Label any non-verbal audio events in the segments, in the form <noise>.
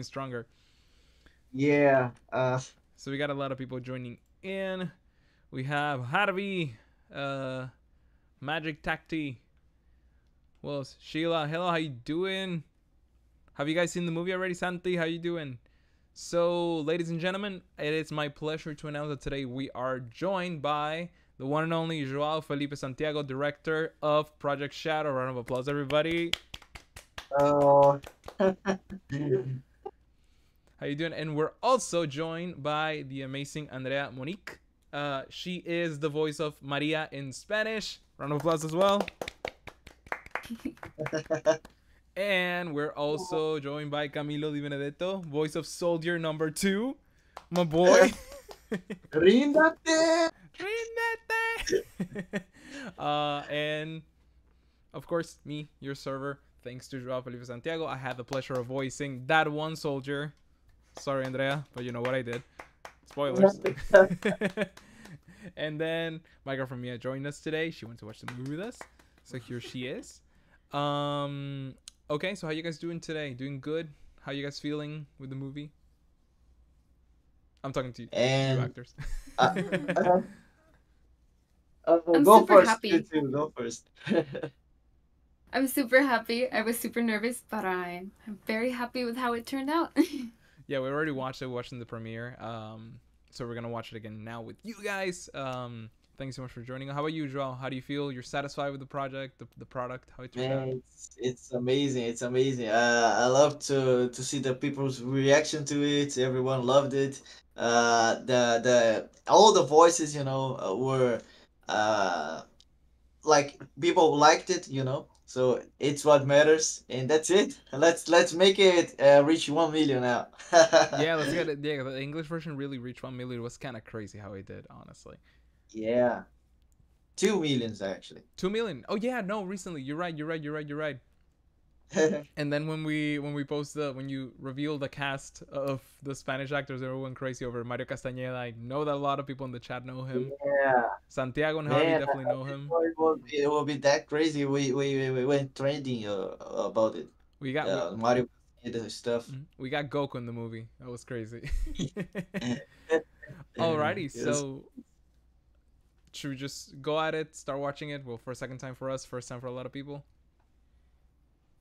stronger. Yeah. Uh, So we got a lot of people joining in. We have Harvey, uh, Magic Tacti. Well? Sheila, hello, how you doing? Have you guys seen the movie already? Santi, how you doing? So, ladies and gentlemen, it is my pleasure to announce that today we are joined by the one and only Joao Felipe Santiago, director of Project Shadow. Round of applause, everybody. oh. <laughs> How you doing? And we're also joined by the amazing Andrea Monique. Uh, she is the voice of Maria in Spanish. Round of applause as well. <laughs> And we're also joined by Camillo Di Benedetto, voice of Soldier Number Two, my boy. <laughs> Ríndate. Ríndete. <laughs> uh, and of course, me, your server. Thanks to Joao Felipe Santiago, I had the pleasure of voicing that one soldier. Sorry, Andrea, but you know what I did. Spoilers. <laughs> <laughs> and then my girlfriend Mia joined us today. She went to watch the movie with us, so here she is. Um, okay, so how you guys doing today? Doing good? How you guys feeling with the movie? I'm talking to you, you actors. uh, uh, uh, I'm go super first. happy. You too. Go first. <laughs> I'm super happy. I was super nervous, but I'm, I'm very happy with how it turned out. Yeah, we already watched it. We watched in the premiere. Um, so we're gonna watch it again now with you guys. Um, thank you so much for joining. How about you, Joao? How do you feel? You're satisfied with the project, the, the product, how it turned out? It's, it's amazing. It's amazing. Uh, I love to to see the people's reaction to it. Everyone loved it. Uh, the the all the voices, you know, uh, were uh like people liked it, you know. So it's what matters, and that's it. Let's let's make it uh, reach one million now. <laughs> Yeah, let's get it. Yeah, the English version really reached one million. It was kind of crazy how it did, honestly. Yeah, two millions actually. Two million. Oh yeah, no, recently. You're right. You're right. You're right. You're right. <laughs> And then when we when we post the when you reveal the cast of the Spanish actors, everyone went crazy over Mario Castañeda. I know that a lot of people in the chat know him. yeah. Santiago and Harvey Man, definitely know him. It will be, it will be that crazy. We we, we, we went trending uh, about it. We got we- Uh, Mario and stuff. Mhm. We got Goku in the movie. That was crazy. <laughs> <laughs> Alrighty, Yes. so should we just go at it, start watching it? Well, for a second time for us, first time for a lot of people.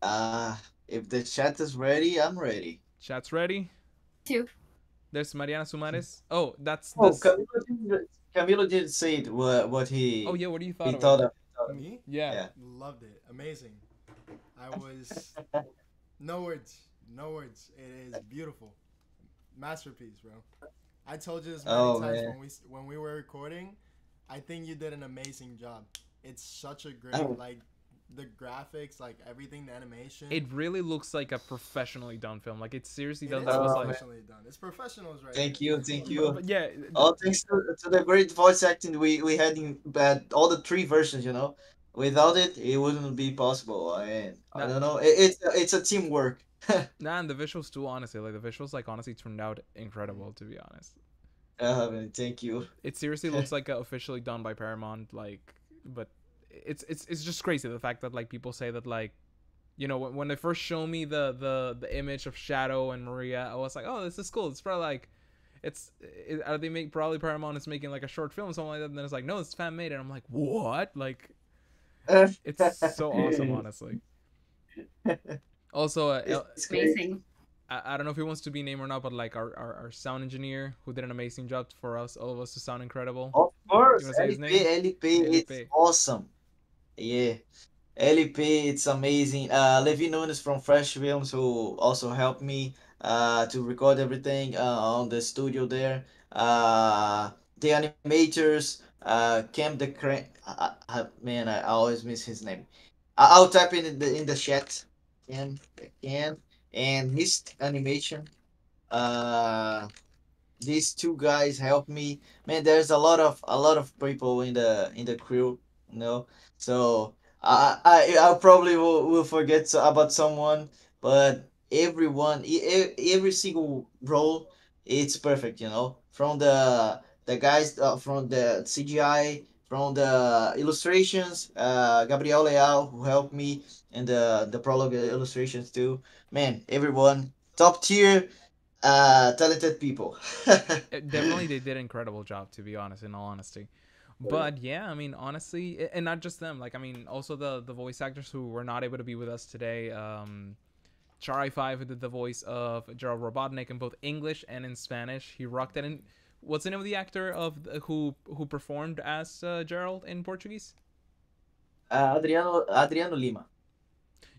Uh, if the chat is ready, I'm ready. Chat's ready. Two. There's Mariana Sumares. Oh, that's Oh, this. Camillo didn't, Camillo didn't say it, what, what he, Oh yeah, what do you thought he of thought of. Me? Yeah. Yeah. Loved it. Amazing. I <laughs> was no words. No words. It is beautiful. Masterpiece, bro. I told you this many Oh, times man. when we when we were recording. I think you did an amazing job. It's such a great Oh. like the graphics, like everything, the animation. It really looks like a professionally done film. Like it seriously It does. is That was Oh, like, professionally done. It's professionals right Thank here. you, thank you. but yeah. All thanks to, to the great voice acting we, we had in but all the three versions, you know. Without it, it wouldn't be possible. I mean, I don't know. It, it's it's a teamwork. <laughs> Nah, and the visuals too. Honestly, like the visuals, like honestly turned out incredible. To be honest, Uh, man, thank you. it seriously <laughs> looks like uh, officially done by Paramount. Like, but it's it's it's just crazy the fact that like people say that like, you know, when, when they first show me the the the image of Shadow and Maria, I was like, oh, this is cool. It's probably like. It's it, are they make probably Paramount is making like a short film or something like that, and then it's like no, it's fan made, and I'm like what? Like <laughs> it's so awesome, honestly. <laughs> Also, uh, El- It's. Amazing. I, I don't know if he wants to be named or not, but like our, our, our sound engineer who did an amazing job for us, all of us to sound incredible. Of course, wanna LP. LP, it's awesome. Yeah, LP, it's amazing. Uh, Levi Nunes from Fresh Films who also helped me uh to record everything uh, on the studio there. Uh, the animators, uh, Cam the Cran. I, I, man, I always miss his name. I'll type in the in the chat. Cam, Cam, and his animation. Uh, these two guys helped me man there's a lot of a lot of people in the in the crew know? So i i i probably will, will forget about someone but everyone every single role it's perfect you know? From the the guys uh, from the cgi from the illustrations uh gabriel leal who helped me and the the prologue illustrations too. Man everyone top tier, uh, talented people. <laughs> Definitely they did an incredible job to be honest in all honesty but yeah i mean honestly and not just them like i mean also the the voice actors who were not able to be with us today um Chari Five who did the voice of Gerald Robotnik in both English and in Spanish. He rocked it. And what's the name of the actor of the, who who performed as uh, Gerald in Portuguese? uh, Adriano Adriano Lima.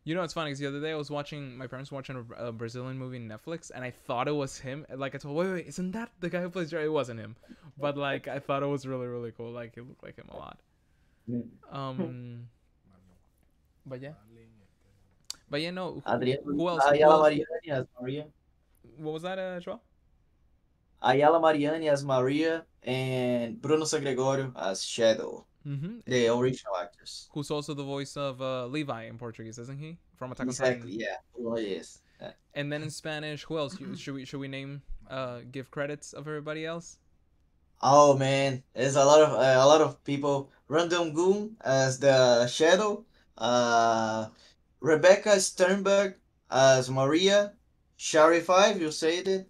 You know, it's funny because the other day I was watching my parents were watching a, a Brazilian movie on Netflix, and I thought it was him. Like I told, wait, wait, isn't that the guy who plays Jerry? It wasn't him, but like I thought it was really, really cool. Like it looked like him a lot. Um, but yeah, but yeah, no. who- Adriano Who else? Ayala? Mariani as Maria. What was that, uh, Joel? Ayala Mariani as Maria and Bruno Sagregorio as Shadow, Mm-hmm. the original actors. Who's also the voice of uh, Levi in Portuguese, isn't he? From Attack on Exactly, Titan. yeah. Oh, yes. Uh, And then in Spanish, who else? <clears throat> Should we should we name uh give credits of everybody else? Oh man, there's a lot of uh, a lot of people. Random Goon as the Shadow, uh, Rebecca Sternberg as Maria, Shari Five, you said it,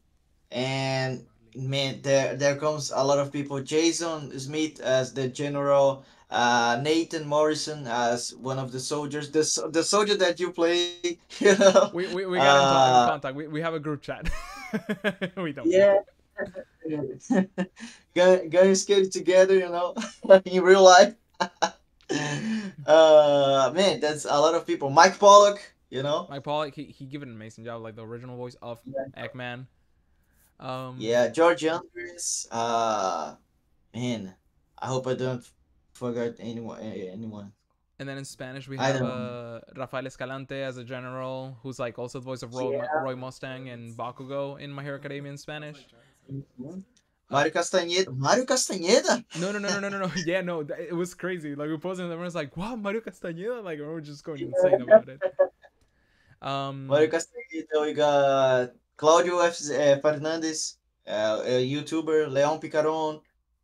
and man, there there comes a lot of people. Jason Smith as the General, uh, Nathan Morrison as one of the soldiers. The the soldier that you play, <laughs> you know. We we, we got in, in Uh, contact. We, we have a group chat. <laughs> we don't. Yeah. <laughs> Gun skating together, you know, in real life. uh, man, that's a lot of people. Mike Pollock, you know. Mike Pollock, he he gave an amazing job, like the original voice of Eggman. Um, Yeah, George Andres. Uh, man, I hope I don't forget anyone. Anyone. And then in Spanish we have uh, Rafael Escalante as a general, who's like also the voice of Roy, Yeah. Roy Mustang and Bakugo in My Hero Academia in Spanish. Mario Castaneda. Mario Castaneda. No, no, no, no, no, no. <laughs> Yeah, no, it was crazy. Like we posted, and everyone's like, "Wow, Mario Castañeda!" Like we were just going insane about it. <laughs> Um, Mario Castaneda. We got Claudio F. Fernandez, a YouTuber. Leon Picaron.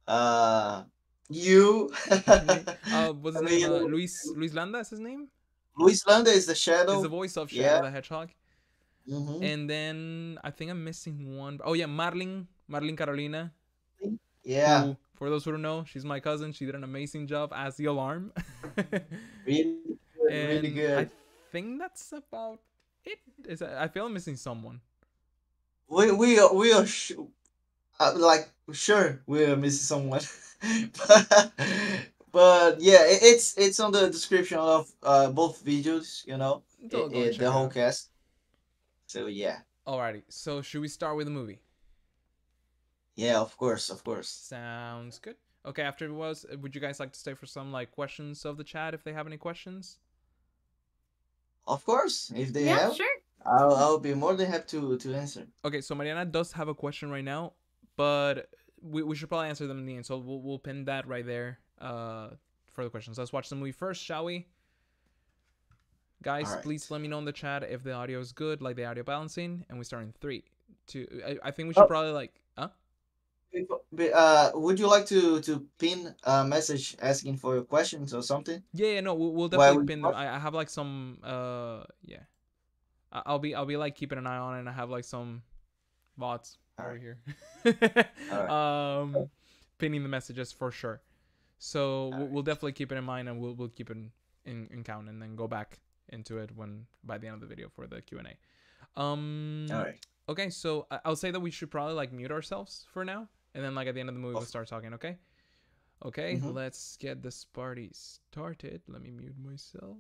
Uh, you. uh, <laughs> what's his I name? Uh, Luis Luis Landa is his name. Luis Landa is the shadow. Is the voice of Shadow yeah. the Hedgehog. Mhm. And then I think I'm missing one. Oh yeah, Marlene, Marlene Carolina. Yeah, Who, for those who don't know, she's my cousin. She did an amazing job as the alarm. <laughs> really, good, really good. I think that's about it. Is I feel I'm missing someone. We we are we are sh- uh, like sure we are missing someone, <laughs> but, but yeah, it, it's it's on the description of uh both videos. You know, Go- go it- the whole out. cast. So yeah, Alrighty, so should we start with the movie? yeah, of course, of course. Sounds good. Okay, after it was, would you guys like to stay for some like questions of the chat if they have any questions? Of course, if they yeah, have, sure. I'll, I'll be more than happy to to answer. Okay, so Mariana does have a question right now, but we, we should probably answer them in the end. So we'll, we'll pin that right there uh, for the questions. Let's watch the movie first, shall we? Guys, Alright. please let me know in the chat if the audio is good, like the audio balancing, and we start in three, two. I, I think we should Oh. probably like, huh? Uh, would you like to to pin a message asking for your questions or something? Yeah, yeah, no, we'll, we'll definitely pin them. I, I have like some, uh, yeah. I'll be, I'll be like keeping an eye on it. and I have like some bots over Alright. here. <laughs> Um, pinning the messages for sure. So we'll, we'll definitely keep it in mind and we'll, we'll keep it in, in count and then go back into it when by the end of the video for the Q and A. Um, All right. Okay, so I'll say that we should probably like mute ourselves for now, and then like at the end of the movie we'll start talking. Okay. Okay, Mhm. let's get this party started. Let me mute myself.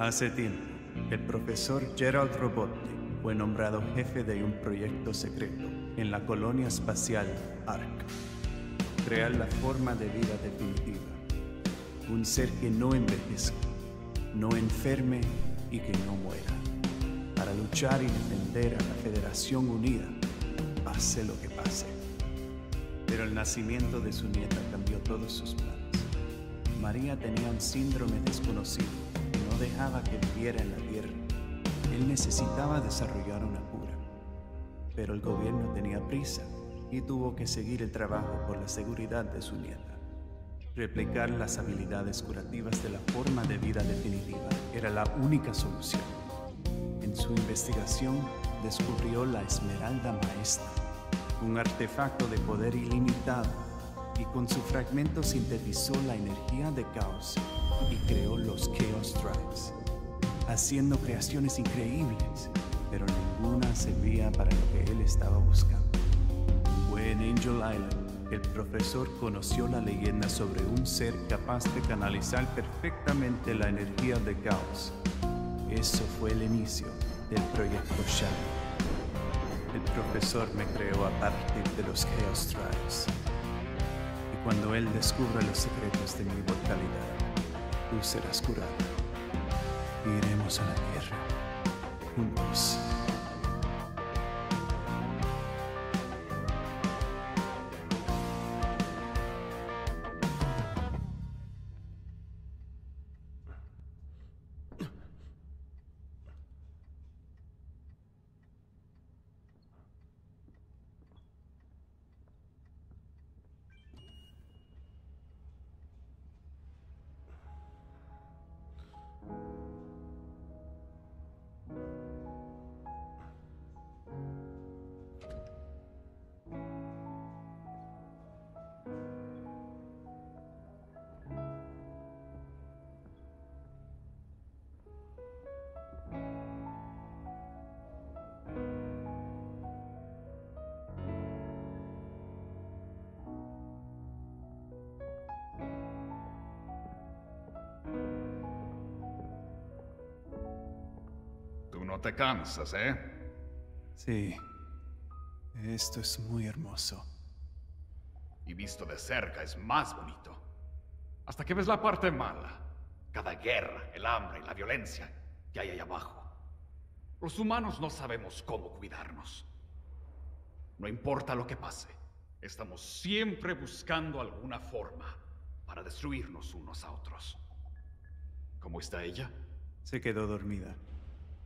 Hace tiempo, el profesor Gerald Robotnik fue nombrado jefe de un proyecto secreto en la colonia espacial ARC. Crear la forma de vida definitiva. Un ser que no envejezca, no enferme y que no muera. Para luchar y defender a la Federación Unida, pase lo que pase. el nacimiento de su nieta cambió todos sus planes. María tenía un síndrome desconocido dejaba que viviera en la tierra. Él necesitaba desarrollar una cura, pero el gobierno tenía prisa y tuvo que seguir el trabajo por la seguridad de su nieta. Replicar las habilidades curativas de la forma de vida definitiva era la única solución. En su investigación descubrió la Esmeralda Maestra, un artefacto de poder ilimitado, y con su fragmento sintetizó la energía de caos y creó los Chaos Drives, haciendo creaciones increíbles, pero ninguna servía para lo que él estaba buscando. Fue en Angel Island el profesor conoció la leyenda sobre un ser capaz de canalizar perfectamente la energía de caos. Eso fue el inicio del proyecto Shadow. El profesor me creó a partir de los Chaos Drives. Y cuando él descubra los secretos de mi inmortalidad, tú serás curado. Iremos a la tierra juntos. No te cansas, ¿eh? Sí, esto es muy hermoso. Y visto de cerca es más bonito. Hasta que ves la parte mala. Cada guerra, el hambre y la violencia que hay ahí abajo. Los humanos no sabemos cómo cuidarnos. No importa lo que pase, estamos siempre buscando alguna forma para destruirnos unos a otros. ¿Cómo está ella? Se quedó dormida,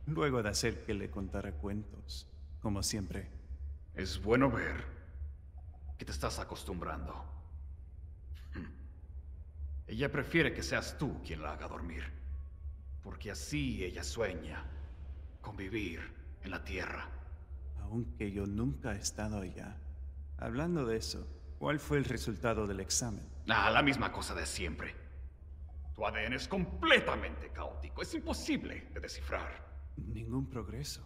luego de hacer que le contara cuentos, como siempre. Es bueno ver que te estás acostumbrando. Hmm. Ella prefiere que seas tú quien la haga dormir, porque así ella sueña con vivir en la tierra. Aunque yo nunca he estado allá. Hablando de eso, ¿cuál fue el resultado del examen? Ah, la misma cosa de siempre. Tu ADN es completamente caótico, es imposible de descifrar. Ningún progreso.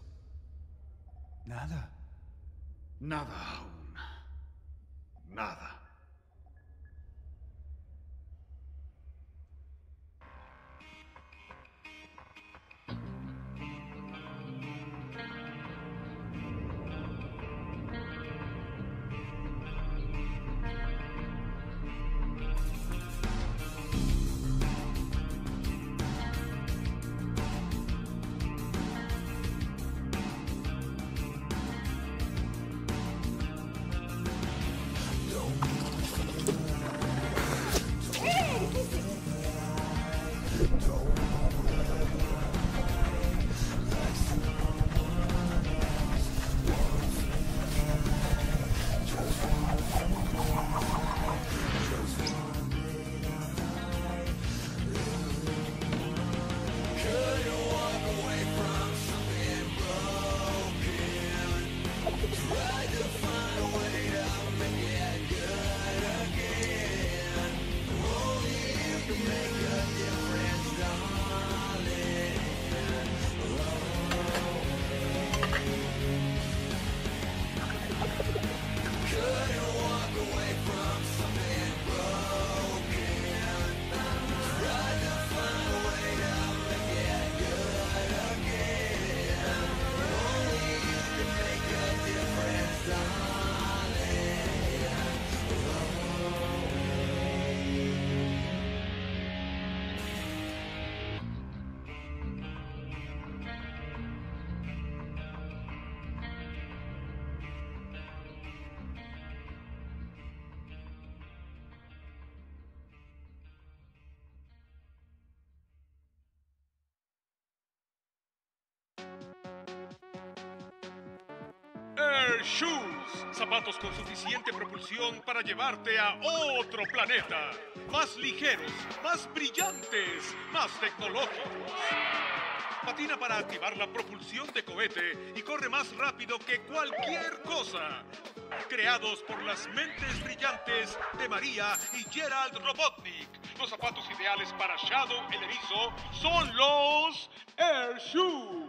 Nada. Nada aún. Nada. Air Shoes, zapatos con suficiente propulsión para llevarte a otro planeta. Más ligeros, más brillantes, más tecnológicos. Patina para activar la propulsión de cohete y corre más rápido que cualquier cosa. Creados por las mentes brillantes de María y Gerald Robotnik. Los zapatos ideales para Shadow el Erizo son los Air Shoes.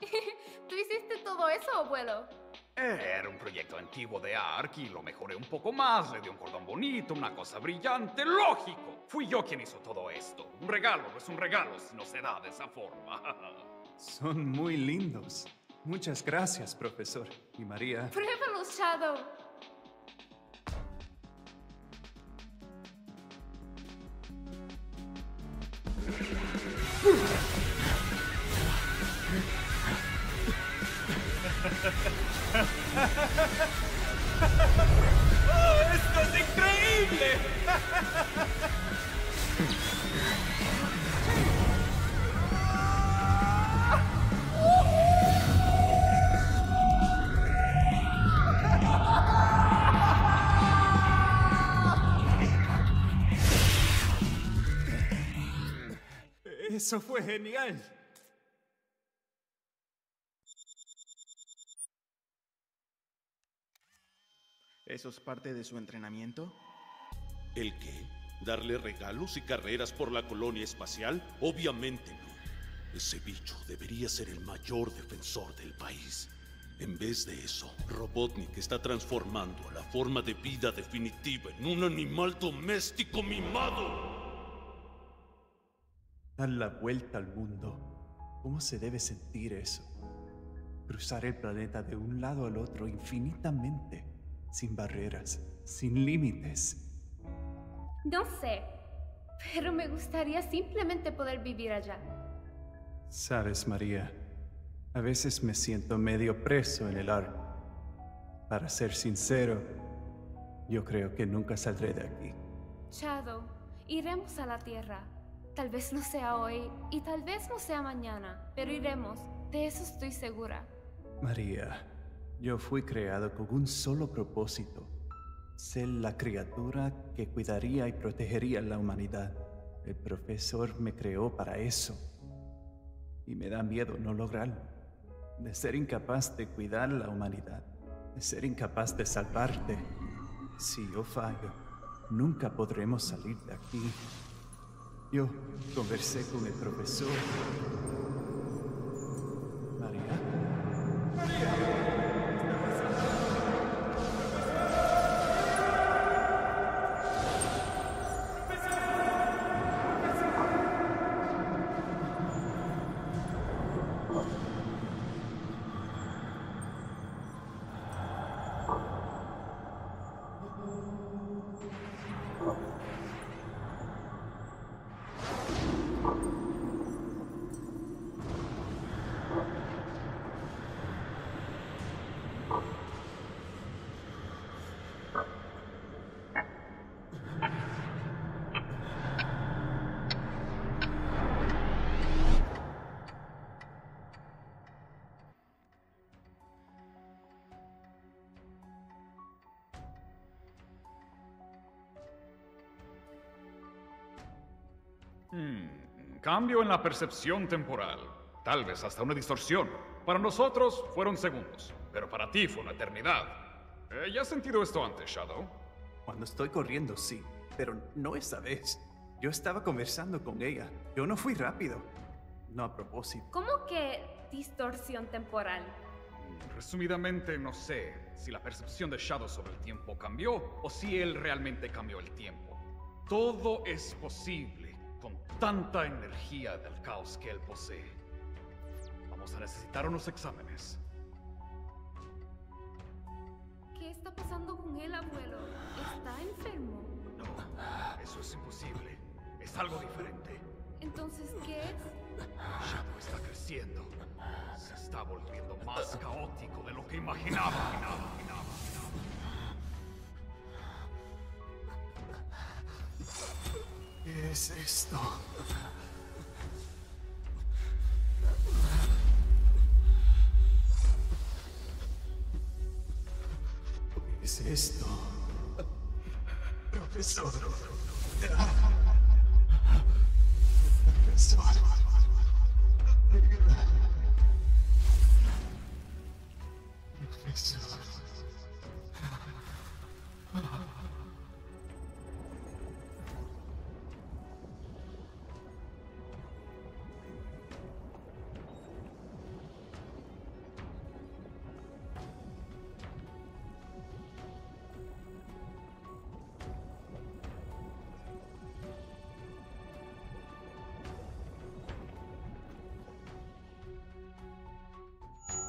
<laughs> ¿Tú hiciste todo eso, abuelo? Era un proyecto antiguo de ARK y lo mejoré un poco más. Le di un cordón bonito, una cosa brillante. ¡Lógico! Fui yo quien hizo todo esto. Un regalo no es un regalo si no se da de esa forma. <laughs> Son muy lindos. Muchas gracias, profesor. Y María. Pruébalos, Shadow. <laughs> ¡Esto es increíble! Eso fue genial. ¿Eso es parte de su entrenamiento? ¿El qué? ¿Darle regalos y carreras por la colonia espacial? Obviamente no. Ese bicho debería ser el mayor defensor del país. En vez de eso, Robotnik está transformando a la forma de vida definitiva en un animal doméstico mimado. Dar la vuelta al mundo. ¿Cómo se debe sentir eso? Cruzar el planeta de un lado al otro infinitamente, sin barreras, sin límites. No sé, pero me gustaría simplemente poder vivir allá. Sabes, María, a veces me siento medio preso en el ar. Para ser sincero, yo creo que nunca saldré de aquí. Shadow, iremos a la Tierra. Tal vez no sea hoy y tal vez no sea mañana, pero iremos. De eso estoy segura. María, yo fui creado con un solo propósito. Ser la criatura que cuidaría y protegería a la humanidad. El profesor me creó para eso. Y me da miedo no lograrlo. De ser incapaz de cuidar la humanidad. De ser incapaz de salvarte. Si yo fallo, nunca podremos salir de aquí. Yo conversé con el profesor. María. Hmm, Cambio en la percepción temporal. Tal vez hasta una distorsión. Para nosotros fueron segundos, pero para ti fue una eternidad. Eh, ¿Ya has sentido esto antes, Shadow? Cuando estoy corriendo, sí, pero no esa vez. Yo estaba conversando con ella. Yo no fui rápido. No a propósito. ¿Cómo que distorsión temporal? Resumidamente, no sé si la percepción de Shadow sobre el tiempo cambió o si él realmente cambió el tiempo. Todo es posible con tanta energía del caos que él posee. Vamos a necesitar unos exámenes. ¿Qué está pasando con él, abuelo? ¿Está enfermo? No, eso es imposible. Es algo diferente. Entonces, ¿qué es? Shadow está creciendo. Se está volviendo más caótico de lo que imaginaba. imaginaba, imaginaba. ¿Qué es esto? esto? Profesor. Profesor. Profesor.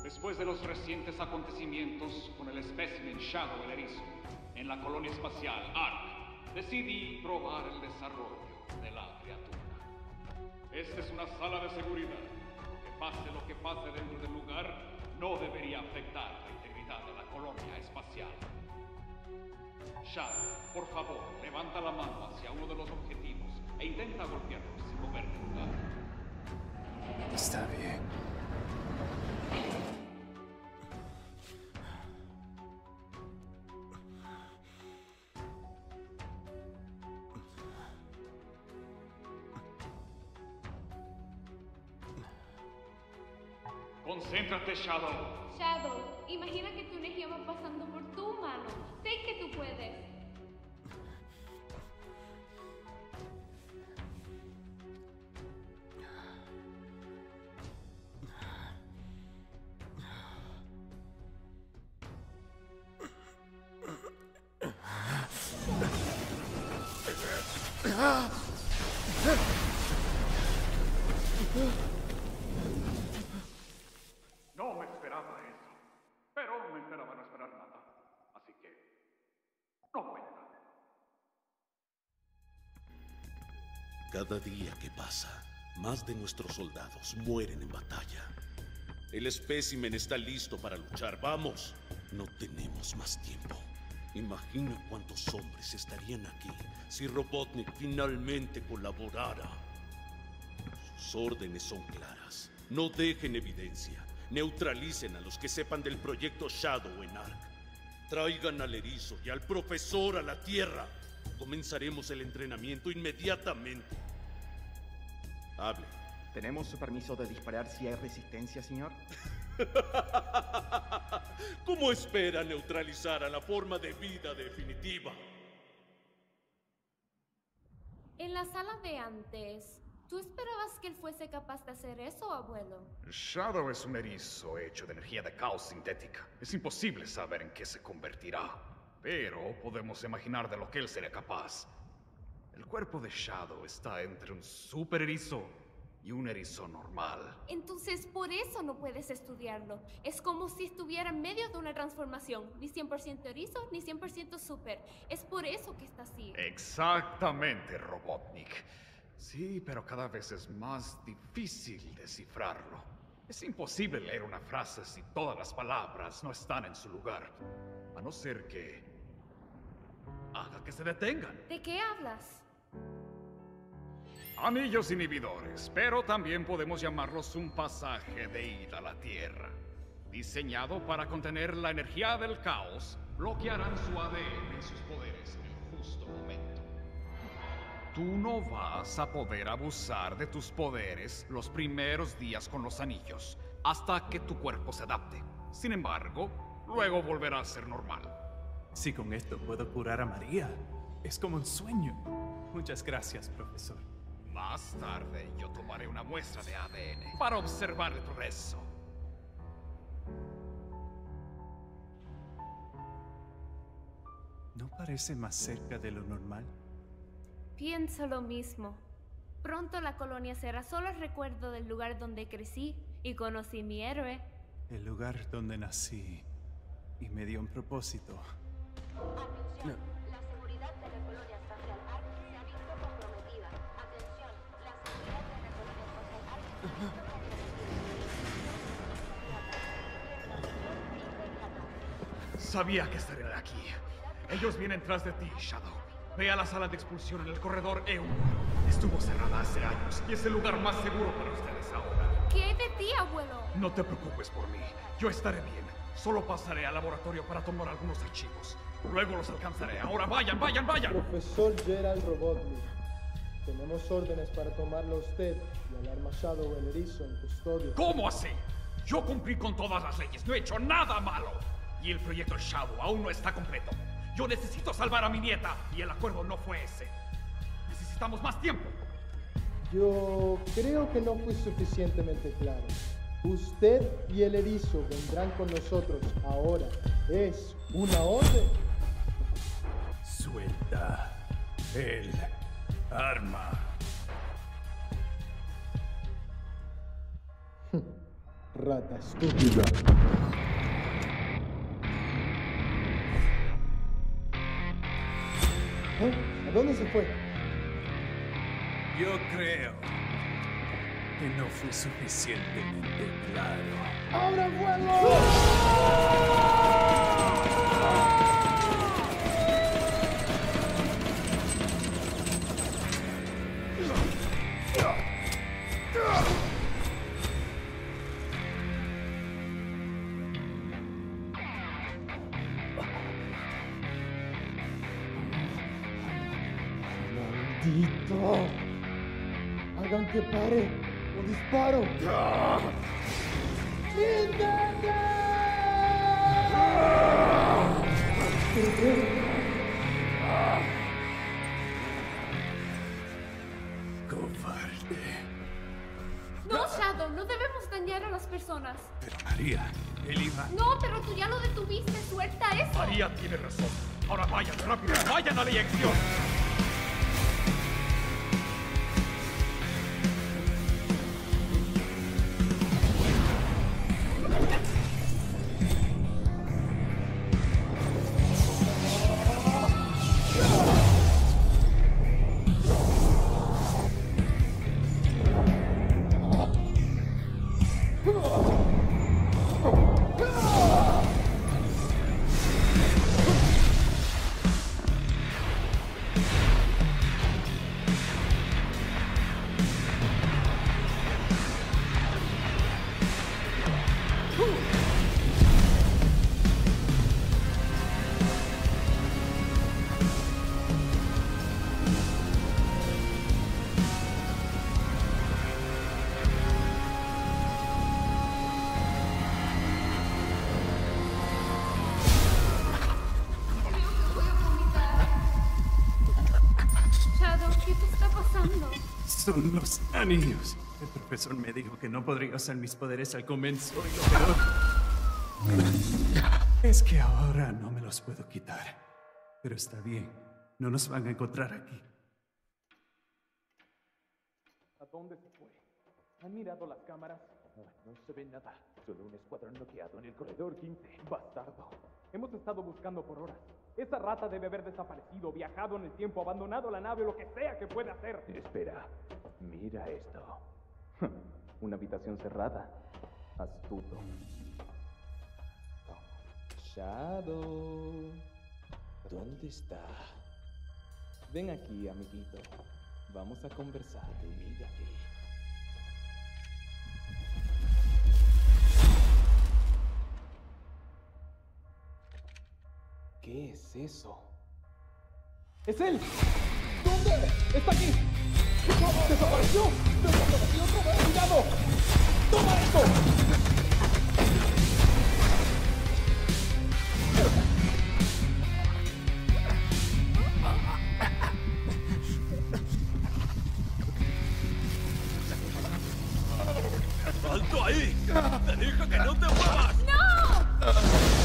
Después de los recientes acontecimientos con el espécimen Shadow el erizo en la colonia espacial ARC, decidí probar el desarrollo de la criatura. Esta es una sala de seguridad. Que pase lo que pase dentro del lugar, no debería afectar la integridad de la colonia espacial. Shadow, por favor, levanta la mano hacia uno de los objetivos e intenta golpearlo sin mover lugar. Está bien. Concéntrate, Shadow. Shadow, imagina que tu energía va pasando por tu mano. Sé que tú puedes. Cada día que pasa, más de nuestros soldados mueren en batalla. El espécimen está listo para luchar. Vamos. No tenemos más tiempo. Imagina cuántos hombres estarían aquí si Robotnik finalmente colaborara. Sus órdenes son claras. No dejen evidencia. Neutralicen a los que sepan del proyecto Shadow en Ark. Traigan al erizo y al profesor a la Tierra. Comenzaremos el entrenamiento inmediatamente. Hable. ¿Tenemos su permiso de disparar si hay resistencia, señor? <laughs> ¿Cómo espera neutralizar a la forma de vida definitiva? En la sala de antes, ¿tú esperabas que él fuese capaz de hacer eso, abuelo? Shadow es un erizo hecho de energía de caos sintética. Es imposible saber en qué se convertirá. Pero podemos imaginar de lo que él sería capaz. El cuerpo de Shadow está entre un super erizo y un erizo normal. Entonces, por eso no puedes estudiarlo. Es como si estuviera en medio de una transformación. Ni 100% erizo, ni 100% super. Es por eso que está así. Exactamente, Robotnik. Sí, pero cada vez es más difícil descifrarlo. Es imposible leer una frase si todas las palabras no están en su lugar. A no ser que... haga que se detengan. ¿De qué hablas? Anillos inhibidores, pero también podemos llamarlos un pasaje de ida a la Tierra. Diseñado para contener la energía del caos, bloquearán su ADN y sus poderes en el justo momento. Tú no vas a poder abusar de tus poderes los primeros días con los anillos, hasta que tu cuerpo se adapte. Sin embargo, luego volverá a ser normal. Si con esto puedo curar a María, es como un sueño. Muchas gracias, profesor. Más tarde yo tomaré una muestra de ADN para observar el progreso. ¿No parece más cerca de lo normal? Pienso lo mismo. Pronto la colonia será solo el recuerdo del lugar donde crecí y conocí mi héroe. El lugar donde nací y me dio un propósito. Atención, la seguridad de la colonia espacial ARC se ha visto comprometida. Atención, la seguridad de la colonia espacial ARC se ha visto comprometida. Sabía que estarían aquí. Ellos vienen tras de ti, Shadow. Ve a la sala de expulsión en el corredor E1. Estuvo cerrada hace años y es el lugar más seguro para ustedes ahora. ¿Qué hay de ti, abuelo? No te preocupes por mí. Yo estaré bien. Solo pasaré al laboratorio para tomar algunos archivos. Luego los alcanzaré. Ahora vayan, vayan, vayan. Profesor Gerald Robotnik, tenemos órdenes para tomarlo a usted y al arma Shadow el erizo en custodia. ¿Cómo así? Yo cumplí con todas las leyes, no he hecho nada malo. Y el proyecto Shadow aún no está completo. Yo necesito salvar a mi nieta y el acuerdo no fue ese. Necesitamos más tiempo. Yo creo que no fui suficientemente claro. Usted y el erizo vendrán con nosotros ahora. Es una orden. Suelta el arma. <laughs> Rata estúpida. ¿Eh? ¿A dónde se fue? Yo creo que no fui suficientemente claro. ¡Abra fuego! ¡Maldito! Hagan que pare o disparo. Cobarde. No, Shadow, no debemos dañar a las personas. Pero María, él iba. No, pero tú ya lo detuviste. Suelta eso. María tiene razón. Ahora vayan, rápido, vayan a la eyección. Los anillos. El profesor me dijo que no podría usar mis poderes al comienzo y lo peor es que ahora no me los puedo quitar. Pero está bien, no nos van a encontrar aquí. ¿A dónde se fue? ¿Han mirado las cámaras? no se ve nada. Solo un escuadrón bloqueado en el corredor 15. Bastardo. Hemos estado buscando por horas. Esa rata debe haber desaparecido, viajado en el tiempo, abandonado la nave o lo que sea que pueda hacer. Espera, mira esto. <laughs> Una habitación cerrada. Astuto. Shadow. ¿Dónde está? Ven aquí, amiguito. Vamos a conversar. ¿Qué es eso? ¡Es él! ¿Dónde? ¡Está aquí! ¡Desapareció! ¡Desapareció otra vez! ¡Cuidado! ¡Toma esto! ¡Alto ahí! ¡Te dije que no te muevas! María.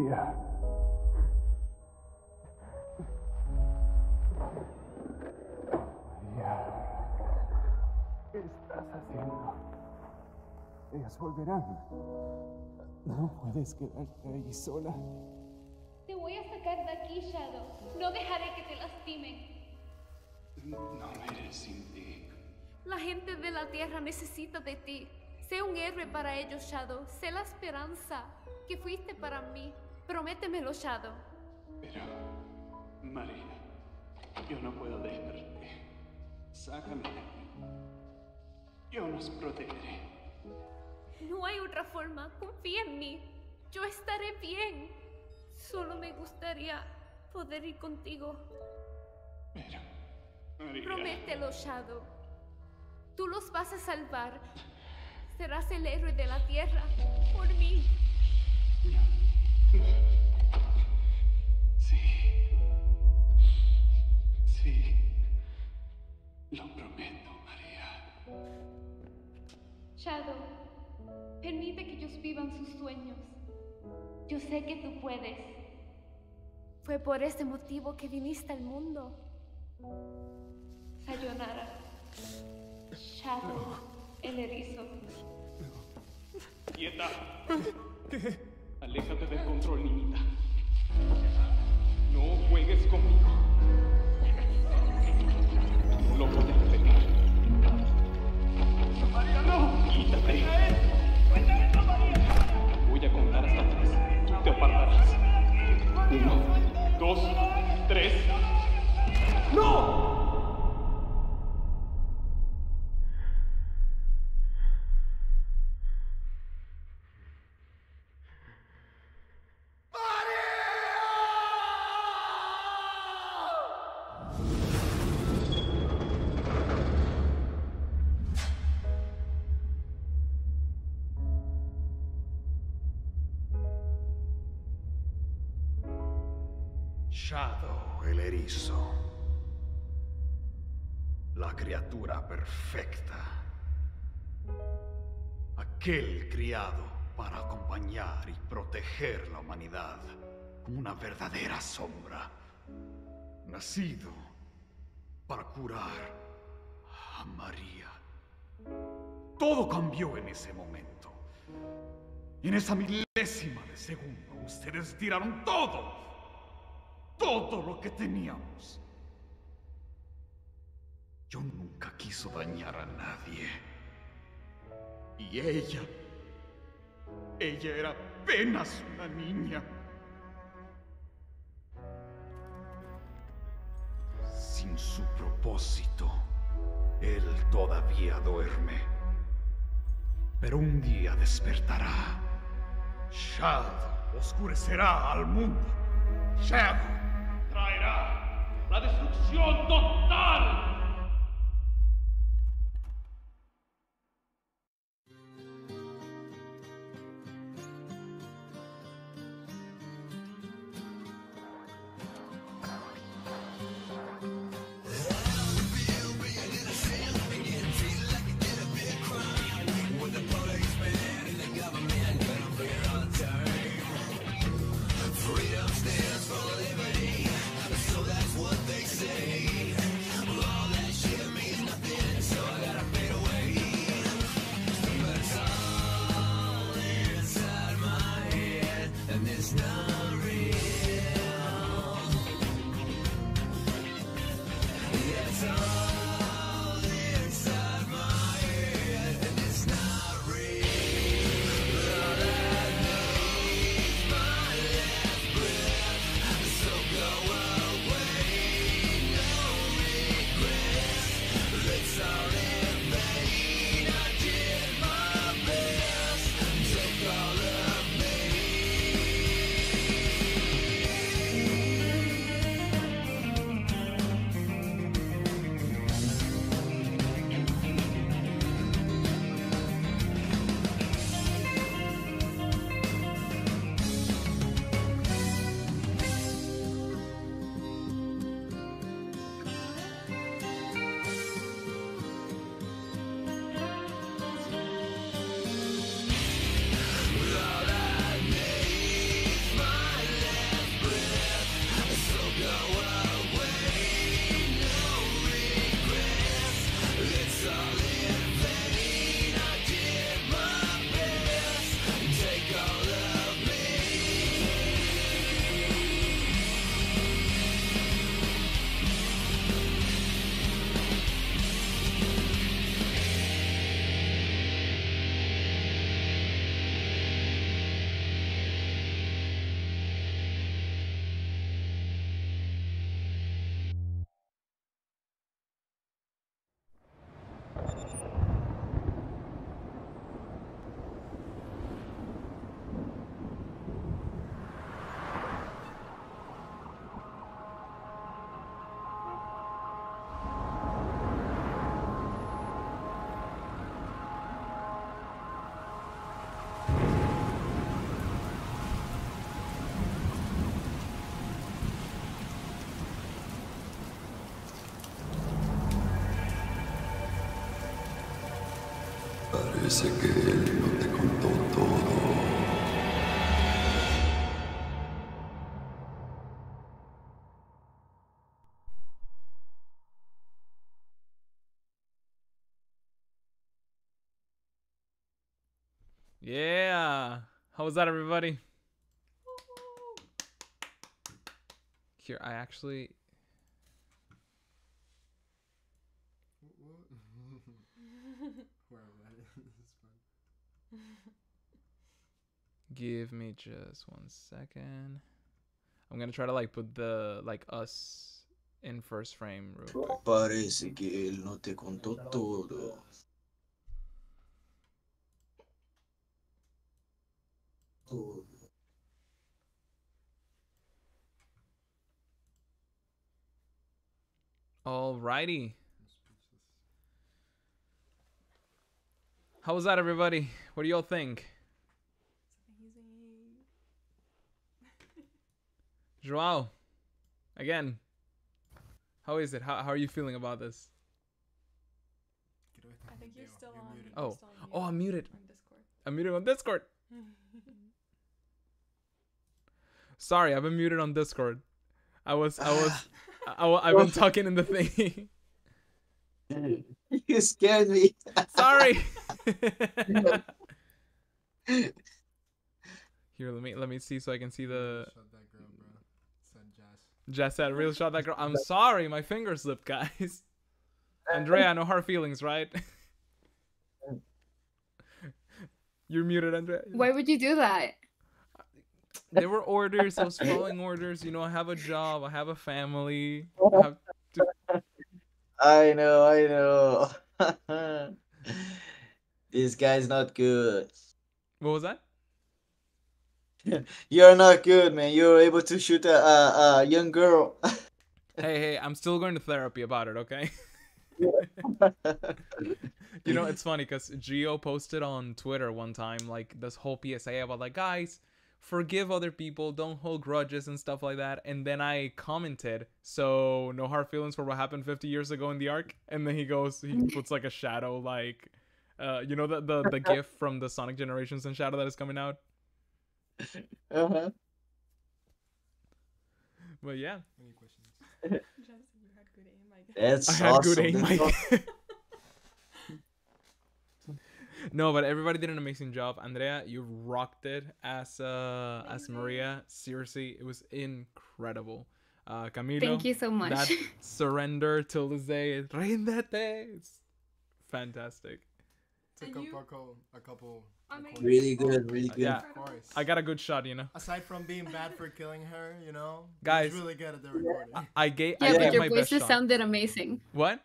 María. María. ¿Qué estás haciendo? Ellas volverán. No puedes quedarte ahí sola. Te voy a sacar de aquí, Shadow. No dejaré que te lastimen. No me iré sin ti. La gente de la Tierra necesita de ti. Sé un héroe para ellos, Shadow. Sé la esperanza que fuiste para mí. Prométemelo, Shadow. Pero, María, yo no puedo dejarte. Sácame de aquí. Yo nos protegeré. No hay otra forma. Confía en mí. Yo estaré bien. Solo me gustaría poder ir contigo. María. Promételo, Shadow. Tú los vas a salvar. Serás el héroe de la Tierra. Por mí. Sí. Shadow, permite que ellos vivan sus sueños. Yo sé que tú puedes. Fue por este motivo que viniste al mundo. Sayonara. Shadow, el erizo. ¡Quieta! Aléjate del control, niñita. No juegues conmigo. No lo puedes repetir. ¡María, no! ¡Quítate! Voy a contar hasta tres. Tú te apartarás. Uno, dos, tres. Erizo. La criatura perfecta. Aquel criado para acompañar y proteger la humanidad como una verdadera sombra. Nacido para curar a María. Todo cambió en ese momento. En esa milésima de segundo, ustedes tiraron todo todo lo que teníamos. Yo nunca quiso dañar a nadie. Y ella, ella era apenas una niña. Sin su propósito, él todavía duerme. Pero un día despertará. Shadow oscurecerá al mundo. Shadow la destrucción total. Parece que él no te contó todo. Yeah. How was that, everybody? Here, I actually. Wherever that is, it's fine. Give me just one second. I'm gonna try to like put the like us in first frame real quick. Parece que él no te contó todo. Todo. Alrighty. How was that, everybody? What do y'all think? Joao, again, how is it? How, how are you feeling about this? I think oh. you're still on. you're Oh, still on oh, I'm muted. on Discord. I'm muted on Discord. <laughs> Sorry, I've been muted on Discord. I was, I was, <laughs> I, I, have been talking in the thing. <laughs> You scared me. Sorry. Here, let me let me see so I can see the. Shut that girl, bro. Said Jazz. Jess said, "Real shot that girl." I'm sorry, my finger slipped, guys. Andrea, no hard feelings, right? <laughs> You're muted, Andrea. Why would you do that? There were orders. I was following orders. You know, I have a job. I have a family. I have to... <laughs> I know, I know. <laughs> this guy's not good. What was that? <laughs> You're not good, man. You're able to shoot a, a, a young girl. hey, hey, I'm still going to therapy about it, okay? <laughs> you know, it's funny because Geo posted on Twitter one time like this whole PSA about like, guys, forgive other people, don't hold grudges and stuff like that. And then I commented, so no hard feelings for what happened 50 years ago in the ARK. And then he goes, he <laughs> puts like a shadow, like, uh, you know the the the gif from the Sonic Generations and Shadow that is coming out. Uh-huh. But yeah. Any questions? <laughs> <laughs> Jess, you had good aim, I guess. That's I had awesome. good aim, That's Mike. <laughs> no, but everybody did an amazing job. Andrea, you rocked it as uh as Maria. Seriously, it was incredible. Uh Camillo, Thank you so much. That surrender till this day, rendete. It's fantastic. Took up a couple, a couple. Really good, really good. yeah, Of course. I got a good shot, you know. Aside from being bad for killing her, you know, he was Guys, really good at the recording. I, I gave Yeah, I but your my voices shot. sounded amazing. What?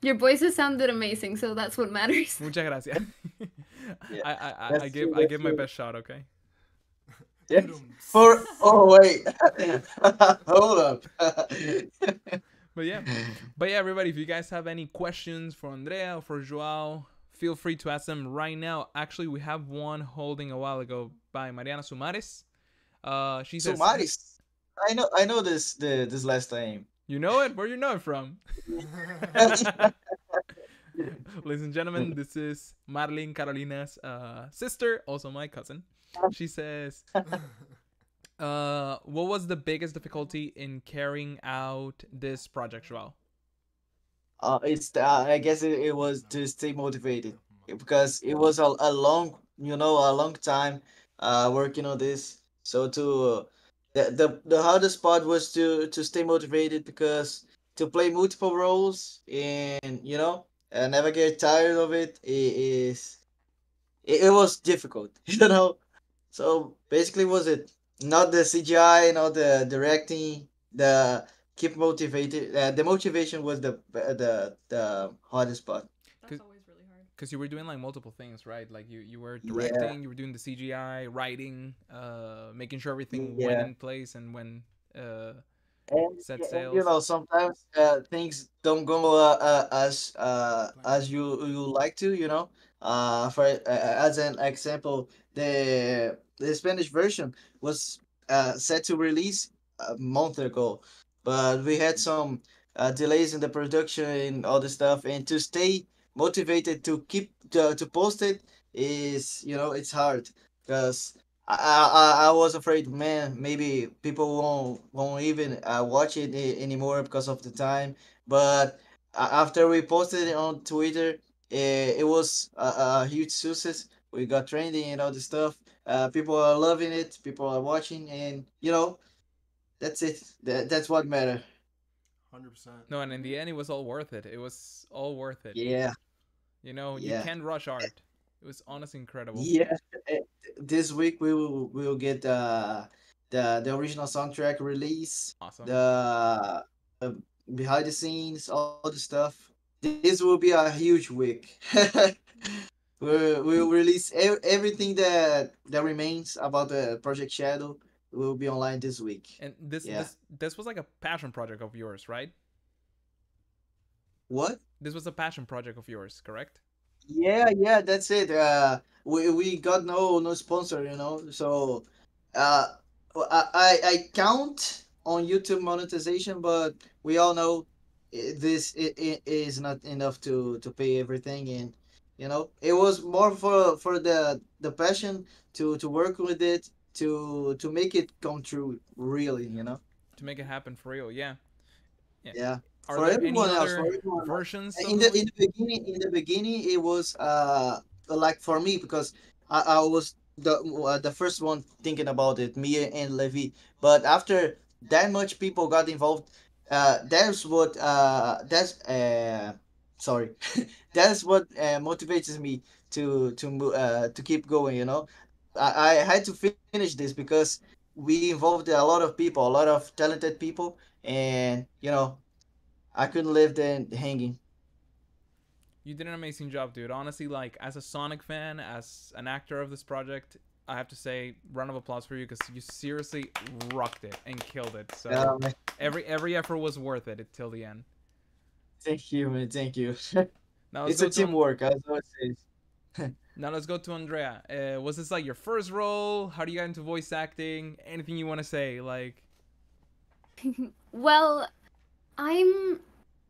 Your voices sounded amazing, so that's what matters. Muchas gracias. Yeah, <laughs> I <laughs> I, I, I that's give true, I that's give my best shot, okay? Yeah. For oh wait, <laughs> hold up. But yeah, but yeah, everybody, if you guys have any questions for Andrea or for Joao, feel free to ask them right now. Actually, we have one holding a while ago by Mariana Sumares. Uh, she says, Sumares. I know, I know this the this last name. "You know it? Where you know it from?" <laughs> Ladies and gentlemen, this is Marlene Carolina's uh, sister, also my cousin. She says, <laughs> uh, "What was the biggest difficulty in carrying out this project, Joao?" Uh, it's uh, I guess it, it was to stay motivated because it was a, a long, you know, a long time uh working on this. So to uh, the, the the hardest part was to to stay motivated because to play multiple roles and you know and never get tired of it i- is it, it was difficult, <laughs> you know. So basically, was it not the CGI, not the directing, the keep motivated. Uh, the motivation was the the the hardest part. That's always really hard. because you were doing like multiple things, right? Like you you were Yeah. directing, you were doing the CGI, writing, uh, making sure everything went in place and when uh And, set yeah, and, you know, sometimes uh, things don't go uh, uh, as uh, as you you like to. You know, uh, for uh, as an example, the the Spanish version was uh, set to release a month ago, but we had some uh, delays in the production and all the stuff. And to stay motivated to keep to, to post it is you know it's hard because I, I I was afraid man maybe people won't won't even uh, watch it anymore because of the time. But after we posted it on Twitter it, it was a, a huge success. We got trending and all the stuff. Uh, people are loving it. People are watching and you know that's it that, that's what matter Hundred percent. No, and in the end, it was all worth it. It was all worth it. yeah You know, you can't rush art. It was honestly incredible. Yeah, eh, this week we will we will get uh, the the original soundtrack release, Awesome. the uh, behind the scenes, all the stuff. This will be a huge week. <laughs> we we'll release ev- everything that that remains about the Project Shadow. Will be online this week. And this Yeah. this this was like a passion project of yours, right? What? This was a passion project of yours, correct? Yeah, yeah, that's it. Uh, we we got no no sponsor, you know. So, uh, I I count on YouTube monetization, but we all know this i- i- is not enough to to pay everything, and you know, it was more for for the the passion to to work with it to to make it come true, really, you know. To make it happen for real, yeah. Yeah. Are for everyone else, other for everyone versions in the in the beginning in the beginning it was uh like for me because I, I was the uh, the first one thinking about it me and Levi but after that much people got involved uh that's what uh that's uh sorry <laughs> that's what uh, motivates me to to uh to keep going you know I, I had to finish this because we involved a lot of people a lot of talented people and you know I couldn't live there hanging You did an amazing job, dude. Honestly, like as a Sonic fan, as an actor of this project, I have to say, round of applause for you because you seriously rocked it and killed it. So Yeah, every every effort was worth it till the end. Thank you, man. Thank you. <laughs> Now let's it's a teamwork, as always. <laughs> Now let's go to Andrea. Uh, was this like your first role? How do you get into voice acting? Anything you want to say? Like, <laughs> Well, I'm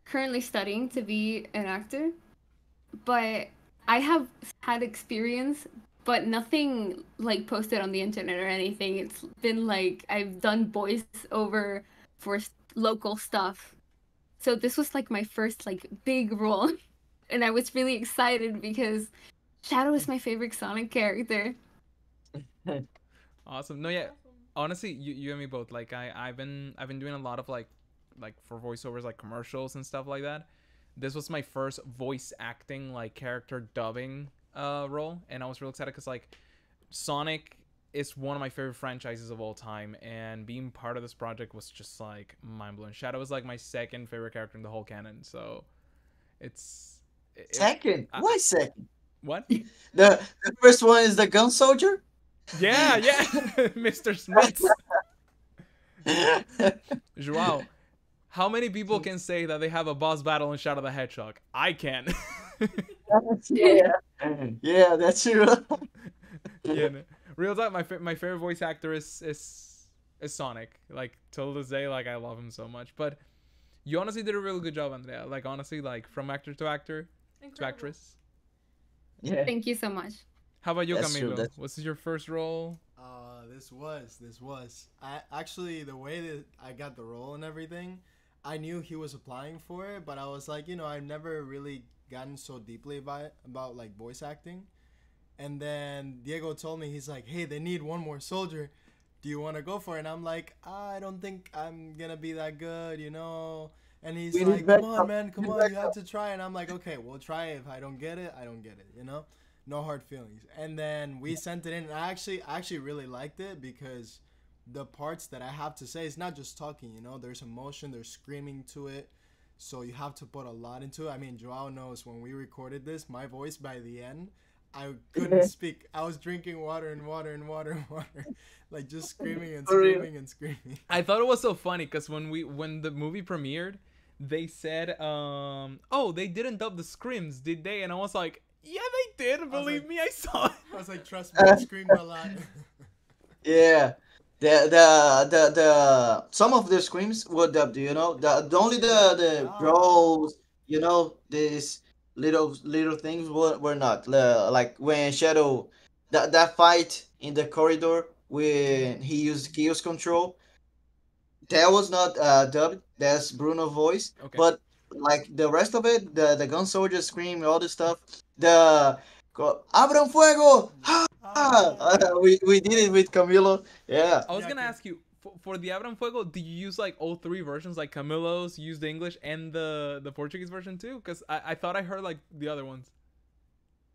currently studying to be an actor, but I have had experience, but nothing like posted on the internet or anything. It's been like I've done voice over for local stuff. So this was like my first like big role, <laughs> and I was really excited because Shadow is my favorite Sonic character. <laughs> awesome. No, yeah. Honestly, you, you and me both. Like, I I've been I've been doing a lot of like like for voiceovers, like commercials and stuff like that. This was my first voice acting like character dubbing uh role, and I was real excited because like Sonic is one of my favorite franchises of all time, and being part of this project was just like mind blowing. Shadow is like my second favorite character in the whole canon, so it's it- Second? I- Why second? What? <laughs> The the first one is the gun soldier. Yeah, yeah, <laughs> Mr. Smith. <laughs> Joao, how many people mm. can say that they have a boss battle in Shadow the Hedgehog? I can. yeah, yeah, that's true. yeah, no. real talk. My fa- my favorite voice actor is is is Sonic. Like till this day, like I love him so much. But you honestly did a really good job, Andrea. Like honestly, like from actor to actor to actress. Yeah. Thank you so much. How about you, That's true, Camillo? that's- Was your first role? Uh, this was, this was. I actually the way that I got the role and everything, I knew he was applying for it, but I was like, you know, I've never really gotten so deeply about about like voice acting. And then Diego told me he's like, hey, they need one more soldier. Do you want to go for it? And I'm like, I don't think I'm gonna be that good, you know. And he's We like, come on, man, come on, you have to try. And I'm like, okay, we'll try. If I don't get it, I don't get it, you know. No hard feelings. And then we sent it in, and I actually, I actually really liked it because the parts that I have to say it's not just talking, you know. There's emotion, there's screaming to it, so you have to put a lot into it. I mean, Joao knows when we recorded this, my voice by the end, I couldn't <laughs> speak. I was drinking water and water and water and water, <laughs> like just screaming and screaming and screaming. I thought it was so funny because when we when the movie premiered, they said, um, "Oh, they didn't dub the screams, did they?" And I was like, "Yeah, they did. Believe me, I saw it." I was like, trust me, I <laughs> screamed a lot. <laughs> Yeah. The, the the the some of the screams were dubbed, you know. The, the only the the growls, you know, this little little things were, were not Le- like when Shadow that that fight in the corridor when he used chaos control. That was not uh, dubbed. That's Bruno voice. Okay. But like the rest of it, the the gun soldier scream, all this stuff. The go, abran fuego! Ah, <laughs> we we did it with Camillo. Yeah. I was gonna ask you for, for the Abram Fuego, do you use like all three versions, like Camillo's, used English and the the Portuguese version too? Because I, I thought I heard like the other ones.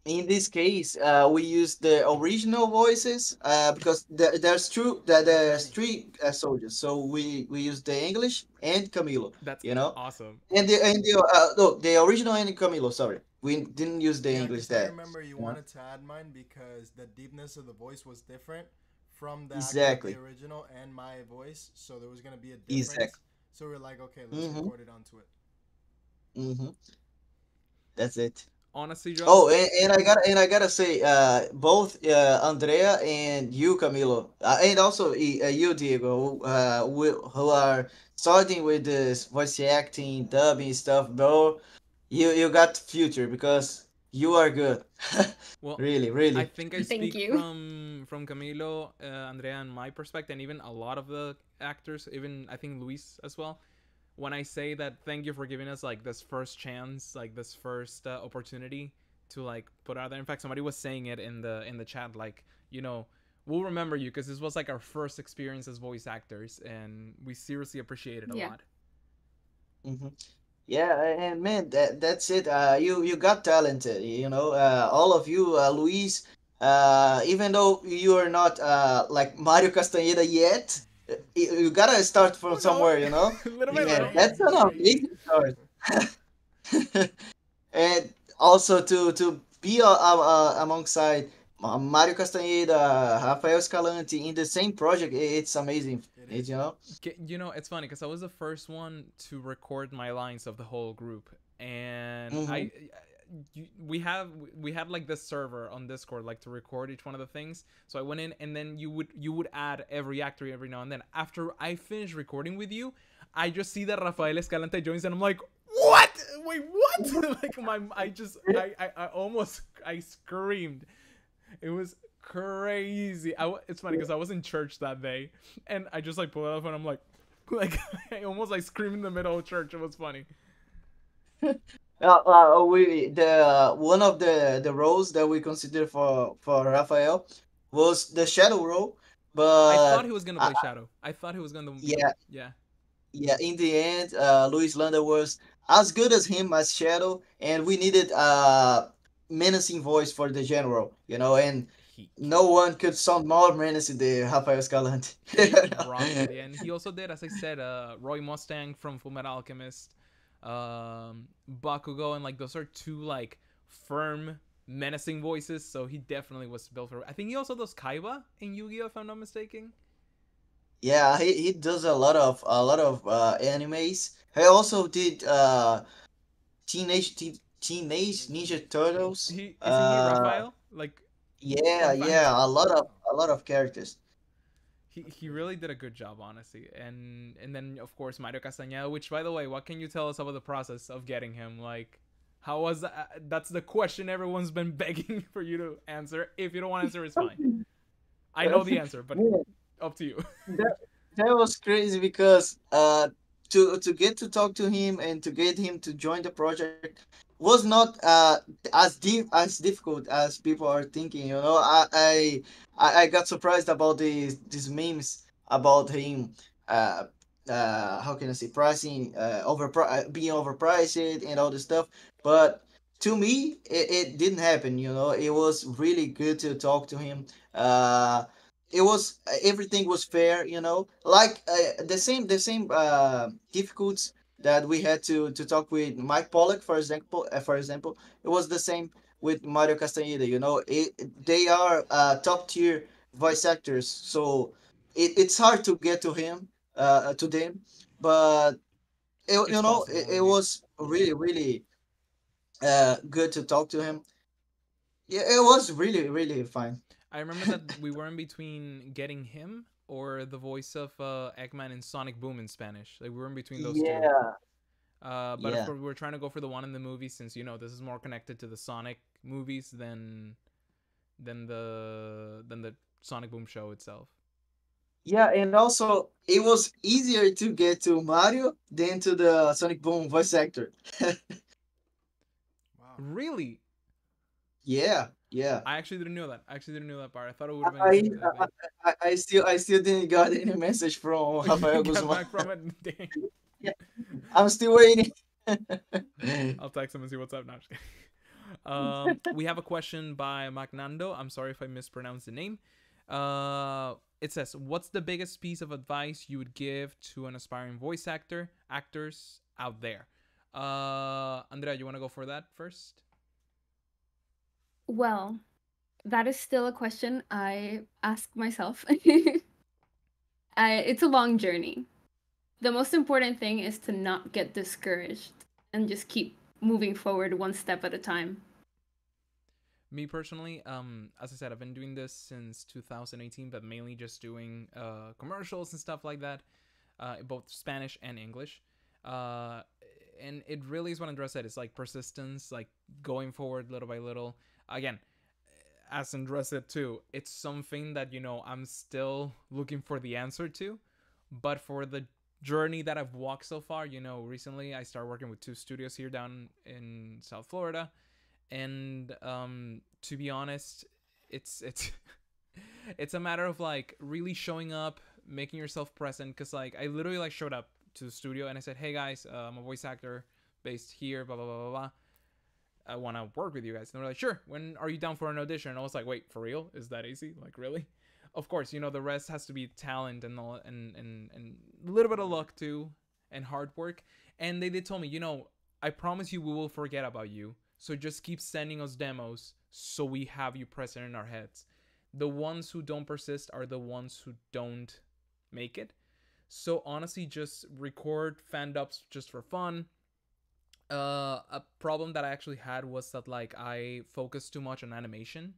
In this case, uh, we use the original voices uh, because the, there's true that there's three uh, soldiers, so we we use the English and Camillo. That's you know, awesome. and the and the uh, no the original and Camillo. Sorry, we didn't use the Yeah, English 'cause I there. remember you Yeah. wanted to add mine because the deepness of the voice was different from the Exactly. the original and my voice, so there was gonna be a difference. Exactly. So we are like, okay, let's Mhm. record it onto it. hmm That's it. Honestly, Joe. Oh, and, and I gotta and I gotta say, uh, both uh, Andrea and you, Camillo, uh, and also uh, you, Diego, uh, who, who are starting with this voice acting, dubbing stuff, bro. You you got future because you are good. <laughs> Well, really, really. I think I Thank speak you. from from Camillo, uh, Andrea, and my perspective, and even a lot of the actors, even I think Luis as well. When I say that, thank you for giving us like this first chance, like this first uh, opportunity to like put out there. In fact, somebody was saying it in the in the chat, like you know, we'll remember you because this was like our first experience as voice actors, and we seriously appreciate it a Yeah. lot. hmm Yeah, and man, that that's it. Uh, you you got talented. You know, uh, all of you, uh, Luis. Uh, even though you are not uh like Mario Castañeda yet, you, you gotta start from somewhere. You know. <laughs> little by Yeah, little. that's an amazing start. <laughs> and also to to be uh, uh, uh, alongside Mario Castañeda, Rafael Escalante in the same project, it's amazing. It, you know. You know, it's funny because I was the first one to record my lines of the whole group, and I, you, we have we had like this server on Discord like to record each one of the things. So I went in, and then you would you would add every actor every now and then. After I finished recording with you, I just see that Rafael Escalante joins, and I'm like, what? Wait, what? <laughs> like my I just I, I I almost I screamed. It was crazy. I, it's funny because I was in church that day, and I just like pulled up, and I'm like, <laughs> like I <laughs> almost like screamed in the middle of church. It was funny. Uh, uh, we the one of the the roles that we considered for for Rafael was the shadow role, but I thought he was gonna play uh, Shadow. I thought he was gonna. Yeah. Yeah. yeah, in the end, uh, Luis Landa was as good as him as Shadow, and we needed a menacing voice for the general, you know, and no one could sound more menacing than Rafael Escalante. <laughs> and he also did, as I said, uh, Roy Mustang from Fullmetal Alchemist, um, Bakugo, and like those are two like firm, menacing voices. So he definitely was built for. I think he also does Kaiba in Yu-Gi-Oh, if I'm not mistaken. Yeah, he, he does a lot of a lot of uh, animes. He also did uh, Teenage Teen- Teenage Ninja Turtles. He isn't uh, he Raphael? Like Yeah, yeah, a lot of a lot of characters. He, he really did a good job, honestly. And and then of course Mario Castañeda, which by the way, what can you tell us about the process of getting him? Like, how was that? That's the question everyone's been <laughs> begging for you to answer. If you don't want to answer, it's fine. I know the answer, but Yeah. up to you. <laughs> that, that was crazy because uh to to get to talk to him and to get him to join the project was not uh as deep as difficult as people are thinking you know? I i i got surprised about these these memes about him uh uh how can i say pricing uh over being overpriced and all this stuff. But to me it, it didn't happen you know? It was really good to talk to him. Uh it was everything was fair you know? Like uh, the same the same uh difficulties that we had to to talk with mike pollock for example uh, for example it was the same with mario castañeda you know? It, they are uh top tier voice actors so it, it's hard to get to him uh to them but it, you It's know possible, it, it was really really uh good to talk to him. Yeah it was really really fine. I remember that we were in between getting him or the voice of uh, Eggman in Sonic Boom in Spanish. Like we were in between those two. yeah Uh, but Yeah. of course, we're trying to go for the one in the movie since you know this is more connected to the Sonic movies than than the than the Sonic Boom show itself. Yeah, and also it was easier to get to Mario than to the Sonic Boom voice actor. <laughs> Wow. Really? Yeah, yeah. I actually didn't know that. I actually didn't know that part. I thought it would have been. I, I, I, I still I still didn't got any message from <laughs> Rafael Guzman. from it. <laughs> Dang. I'm still waiting. <laughs> I'll text him and see what's up. now. um, we have a question by Magnando. I'm sorry if I mispronounced the name. Uh, it says, "What's the biggest piece of advice you would give to an aspiring voice actor, actors out there?" Uh, Andrea, you want to go for that first? Well, that is still a question I ask myself. <laughs> I, it's a long journey. The most important thing is to not get discouraged and just keep moving forward one step at a time. Me personally, um, as I said, I've been doing this since 2018, but mainly just doing uh, commercials and stuff like that, uh, both Spanish and English. Uh, and it really is what Andrea said. It's like persistence, like going forward little by little. Again, as Andrea said too, it's something that you know I'm still looking for the answer to, but for the journey that I've walked so far, you know, recently I started working with two studios here down in South Florida and um to be honest it's it's <laughs> it's a matter of like really showing up making yourself present because like i literally like showed up to the studio and i said hey guys uh, i'm a voice actor based here blah blah blah blah blah i want to work with you guys and they're like sure when are you down for an audition and i was like wait for real is that easy like really of course you know the rest has to be talent and all and and, and a little bit of luck too and hard work and they did tell me you know i promise you we will forget about you so just keep sending us demos so we have you present in our heads. The ones who don't persist are the ones who don't make it. So honestly, just record fan dubs just for fun. Uh, a problem that I actually had was that like I focused too much on animation,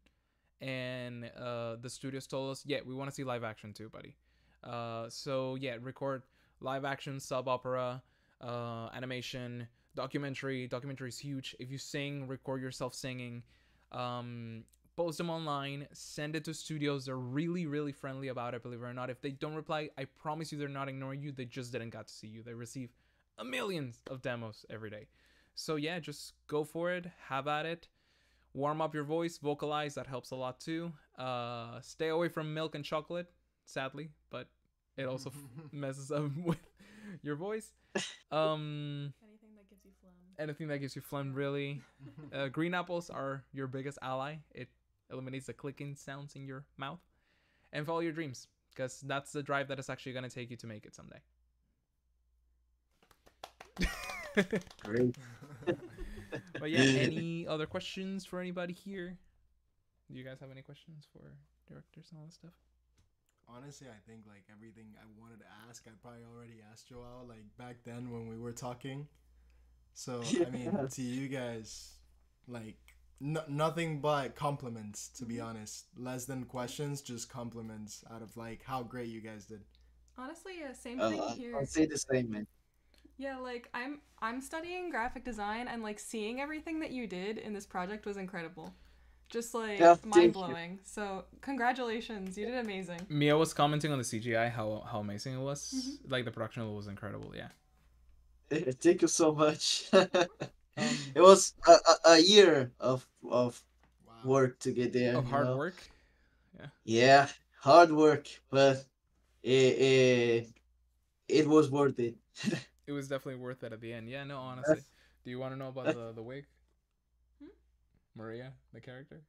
and uh, the studios told us, yeah, we want to see live action too, buddy. Uh, so yeah, record live action, sub opera, uh, animation, documentary. Documentary is huge. If you sing, record yourself singing. Um, post them online, send it to studios. They're really, really friendly about it, believe it or not. If they don't reply, I promise you they're not ignoring you. They just didn't got to see you. They receive a millions of demos every day. So yeah, just go for it. Have at it. Warm up your voice, vocalize. That helps a lot too. Uh, stay away from milk and chocolate, sadly, but it also <laughs> messes up <laughs> with your voice. Um, Anything that gives you phlegm. anything that gives you phlegm really <laughs> uh, green apples are your biggest ally it eliminates the clicking sounds in your mouth and follow your dreams because that's the drive that is actually going to take you to make it someday <laughs> Great. but yeah <laughs> any other questions for anybody here do you guys have any questions for directors and all that stuff Honestly, I think like everything I wanted to ask, I probably already asked Joel like back then when we were talking. So I mean, to you guys, like no, nothing but compliments. To Mm-hmm. be honest, less than questions, just compliments out of like how great you guys did. Honestly, yeah, same Uh, thing I- here. I'll say the same, man. Yeah, like I'm I'm studying graphic design and like seeing everything that you did in this project was incredible. Just like Yeah, thank you. mind blowing. So congratulations, you did amazing. mia was commenting on the cgi how how amazing it was mm-hmm. like the production was incredible yeah <laughs> Thank you so much. <laughs> Um, it was a, a, a year of of work to get there. of hard know? work yeah Yeah, hard work, but it it, it was worth it. <laughs> it was definitely worth it at the end yeah no honestly do you want to know about the the wig hmm? maria the character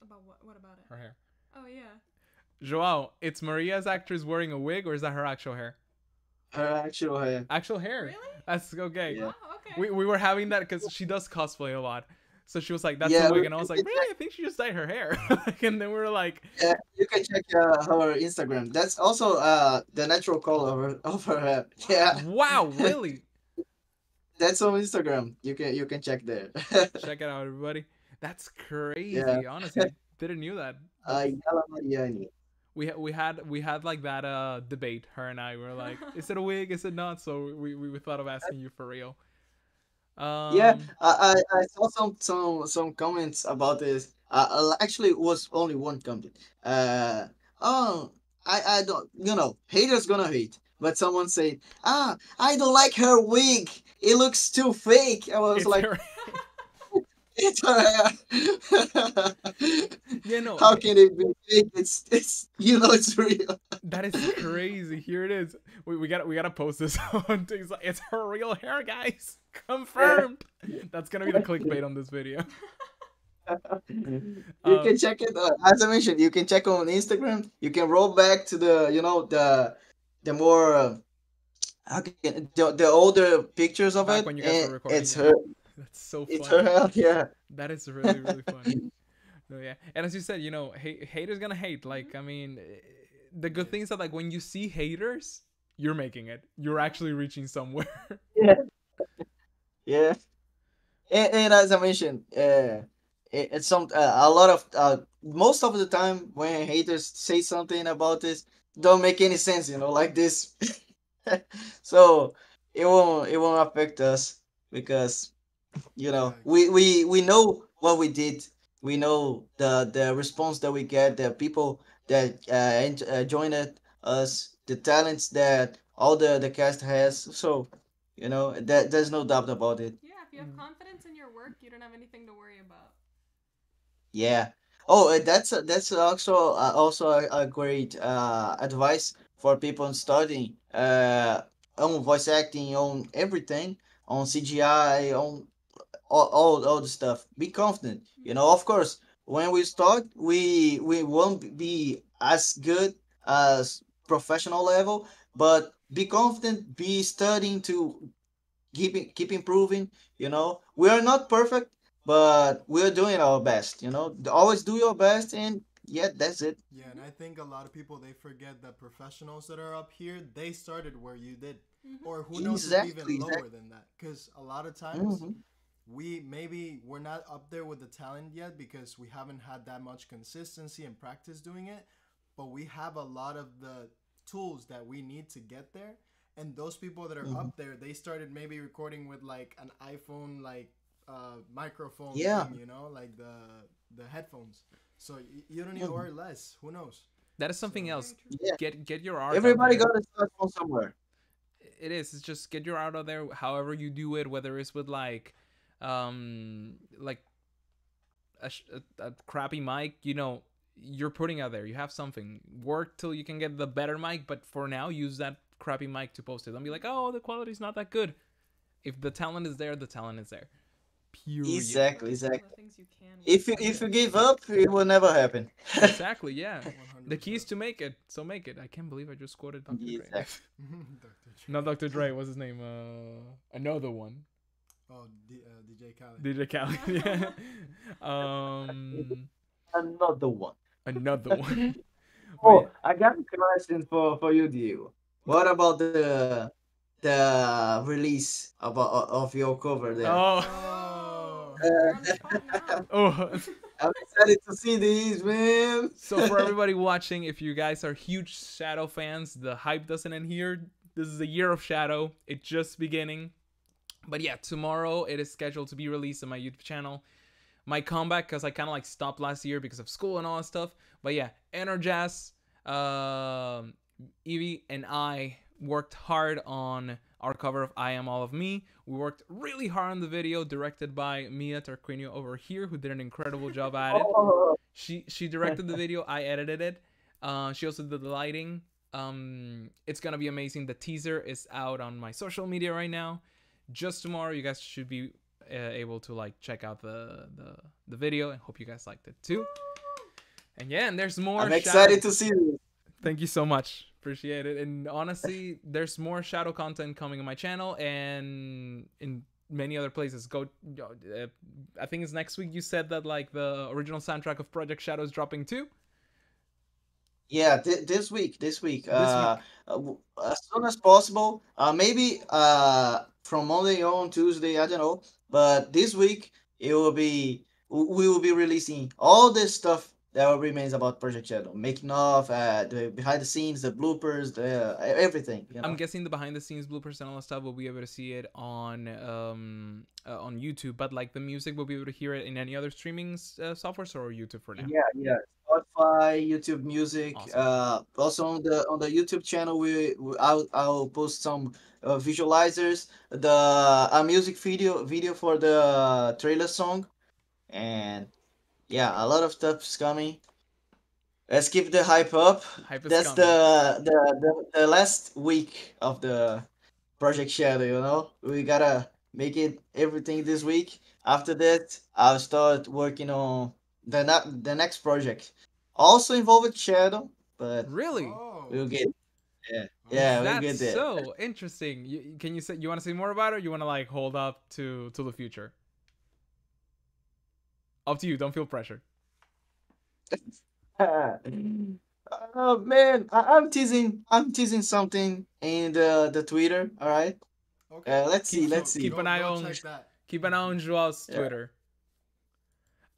About what what about it? her hair Oh yeah. Joao, it's Maria's actress wearing a wig, or is that her actual hair? Her actual hair. Actual hair. Really? That's okay. Yeah. Okay. We, we were having that because she does cosplay a lot. So she was like, "That's Yeah, the wig," and I was like, "Really? I think she just dyed her hair." <laughs> and then we were like, Yeah, you can check uh, her Instagram. That's also uh the natural color of her, of her hair. <laughs> Yeah. "Wow, really? <laughs> That's on Instagram. You can you can check there. Check it out, everybody. That's crazy. Yeah. Honestly, I didn't knew that. uh, we we had we had like that uh debate. Her and I were like, is it a wig? Is it not? So we we, we thought of asking you for real. Um, Yeah, I, I I saw some some some comments about this. Uh, uh, actually, it was only one comment. Uh, oh, I I don't, you know, haters gonna hate. But someone said, ah, I don't like her wig. It looks too fake. I was It's like, her- <laughs> it's her hair. <laughs> Yeah, no. How can it be fake? It's it's you know it's real. That is <laughs> crazy. Here it is. We, we got we gotta post this on. It's her real hair, guys. Confirmed. <laughs> That's gonna be the clickbait on this video. <laughs> You Um, can check it. Uh, as I mentioned, you can check on Instagram. You can roll back to the, you know, the, the more, uh, how can the, the older pictures of it. when you guys were it's her. <laughs> That's so Funny. It's her hair. Yeah. That is really really funny. No, yeah, and as you said, you know, ha- haters gonna hate. Like, I mean, eh, the good thing is that like when you see haters, you're making it. You're actually reaching somewhere. Yeah. Yeah. And, and as I mentioned, uh, it, it's some uh, a lot of uh, most of the time when haters say something about this, don't make any sense. You know, like this. <laughs> so it won't it won't affect us because you know we we we know what we did. We know the the response that we get, the people that uh, uh joined us, the talents that all the the cast has. So you know that there's no doubt about it. Yeah, if you have confidence in your work, you don't have anything to worry about. Yeah. Oh, uh, that's that's also uh, also a, a great uh, advice for people starting uh, on voice acting, on everything, on CGI, on all, all, all the stuff. Be confident. You know, of course, when we start, we we won't be as good as professional level, but be confident. Be studying to keep keep improving. You know, we are not perfect, but we're doing our best. You know, always do your best, and yeah, that's it. Yeah, and I think a lot of people they forget that professionals that are up here they started where you did, or who knows Exactly, even lower exactly. than that. Because a lot of times Mhm. we maybe we're not up there with the talent yet because we haven't had that much consistency and practice doing it, but we have a lot of the tools that we need to get there. And those people that are Mhm. up there, they started maybe recording with like an iPhone like uh, microphone Yeah. thing, you know, like the the headphones. So y- you don't need Mhm. or less. Who knows? that is something else. Yeah. Get get your art. out Everybody there. got to start from somewhere. it is it's just get your art out there however you do it whether it's with like um like a, a, a crappy mic you know you're putting out there you have something work till you can get the better mic but for now use that crappy mic to post it don't be like oh the quality's not that good if the talent is there the talent is there period Exactly, exactly. If you if you give up, it will never happen. exactly yeah One hundred. the <laughs> key is to make it so make it i can't believe i just quoted dr dre Exactly. <laughs> not dr dre what's his name uh another one Oh, D- uh, DJ Khaled. DJ Khaled, <laughs> yeah. Um, Another one. Another <laughs> one. Oh, I got a question for for you, Diego. What about the the release about of your cover there? Oh, Uh, <laughs> oh. I'm excited to see these, man. So for everybody watching, if you guys are huge Shadow fans, the hype doesn't end here. This is the year of Shadow. It's just beginning. But yeah, tomorrow it is scheduled to be released on my YouTube channel. My comeback, because I kind of like stopped last year because of school and all that stuff. But yeah, Energize, um, Evie, and I worked hard on our cover of I Am All of Me. We worked really hard on the video, directed by Mia Tarquinio over here, who did an incredible job at it. <laughs> She she directed the video, I edited it. Uh, she also did the lighting. Um, it's gonna be amazing. The teaser is out on my social media right now. Just tomorrow, you guys should be uh, able to like check out the the the video. and hope you guys liked it too. And yeah, and there's more. I'm excited to see this. Thank you so much. Appreciate it. And honestly, <laughs> there's more shadow content coming on my channel and in many other places. Go. Uh, I think it's next week. You said that like the original soundtrack of Project Shadow is dropping too. Yeah, th- this week, this week, uh, uh, w- as soon as possible. Uh, maybe uh, from Monday on Tuesday, I don't know. But this week, it will be we will be releasing all this stuff that remains about Project Shadow, making off, uh, the behind the scenes, the bloopers, the uh, everything. You know? I'm guessing the behind the scenes bloopers and all that stuff we'll be able to see it on um uh, on YouTube, but like the music we'll be able to hear it in any other streaming uh, softwares or YouTube for now. Yeah, yeah. Spotify, YouTube Music. Uh, also on the on the YouTube channel, we, we I'll I'll post some uh, visualizers, the a music video video for the trailer song, and yeah, a lot of stuff's coming. Let's keep the hype up. Hype That's the, the the the last week of the Project Shadow. You know, we gotta make it everything this week. After that, I'll start working on the ne- the next project. Also involved Shadow, but really, we'll get. Yeah, yeah, we'll get That's there. so interesting. You, can you say you want to say more about it? or You want to like hold up to to the future? Up to you. Don't feel pressure. Oh <laughs> man, I- I'm teasing. I'm teasing something in the the Twitter. All right. Okay. Uh, let's see. Let's see. Keep an eye on keep an eye on Joao's Yeah. Twitter.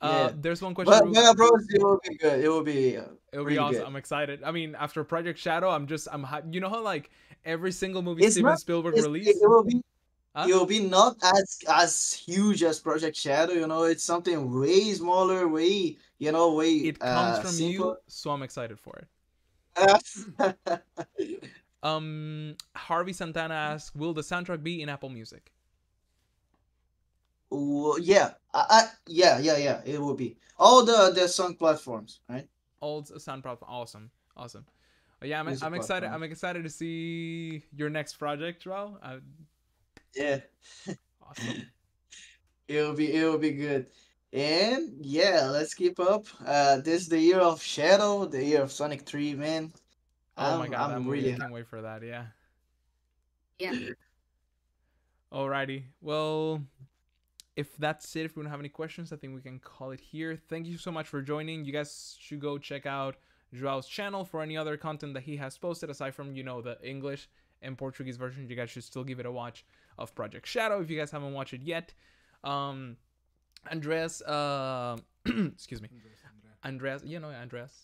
Yeah. Uh, there's one question. But Ru- Mega Bros, it will be good. It will be. Uh, It will be awesome. good. I'm excited. I mean, after Project Shadow, I'm just I'm hyped. You know how like every single movie It's Steven not- Spielberg it's- released. It will be. Huh? It will be not as as huge as Project Shadow. You know, it's something way smaller, way you know, way. It comes uh, from simple. you, so I'm excited for it. <laughs> Um, Harvey Santana asks, "Will the soundtrack be in Apple Music?" Well, yeah, I, I, yeah, yeah, yeah. It will be all the the song platforms, right? Old sound prop, awesome, awesome. But yeah, I'm, Music I'm excited. platform. I'm excited to see your next project, Joao. Uh, Yeah. awesome. <laughs> It'll be it'll be good. And yeah, let's keep up. Uh this is the year of Shadow, the year of Sonic 3, man. Oh my I'm- god, I'm really can't wait for that. Yeah. Yeah. Alrighty. Well, if that's it, if we don't have any questions, I think we can call it here. Thank you so much for joining. You guys should go check out Joao's channel for any other content that he has posted aside from, you know, the English and Portuguese version. You guys should still give it a watch of Project Shadow if you guys haven't watched it yet. Um Andreas uh <clears throat> excuse me. Andreas, you know Andreas.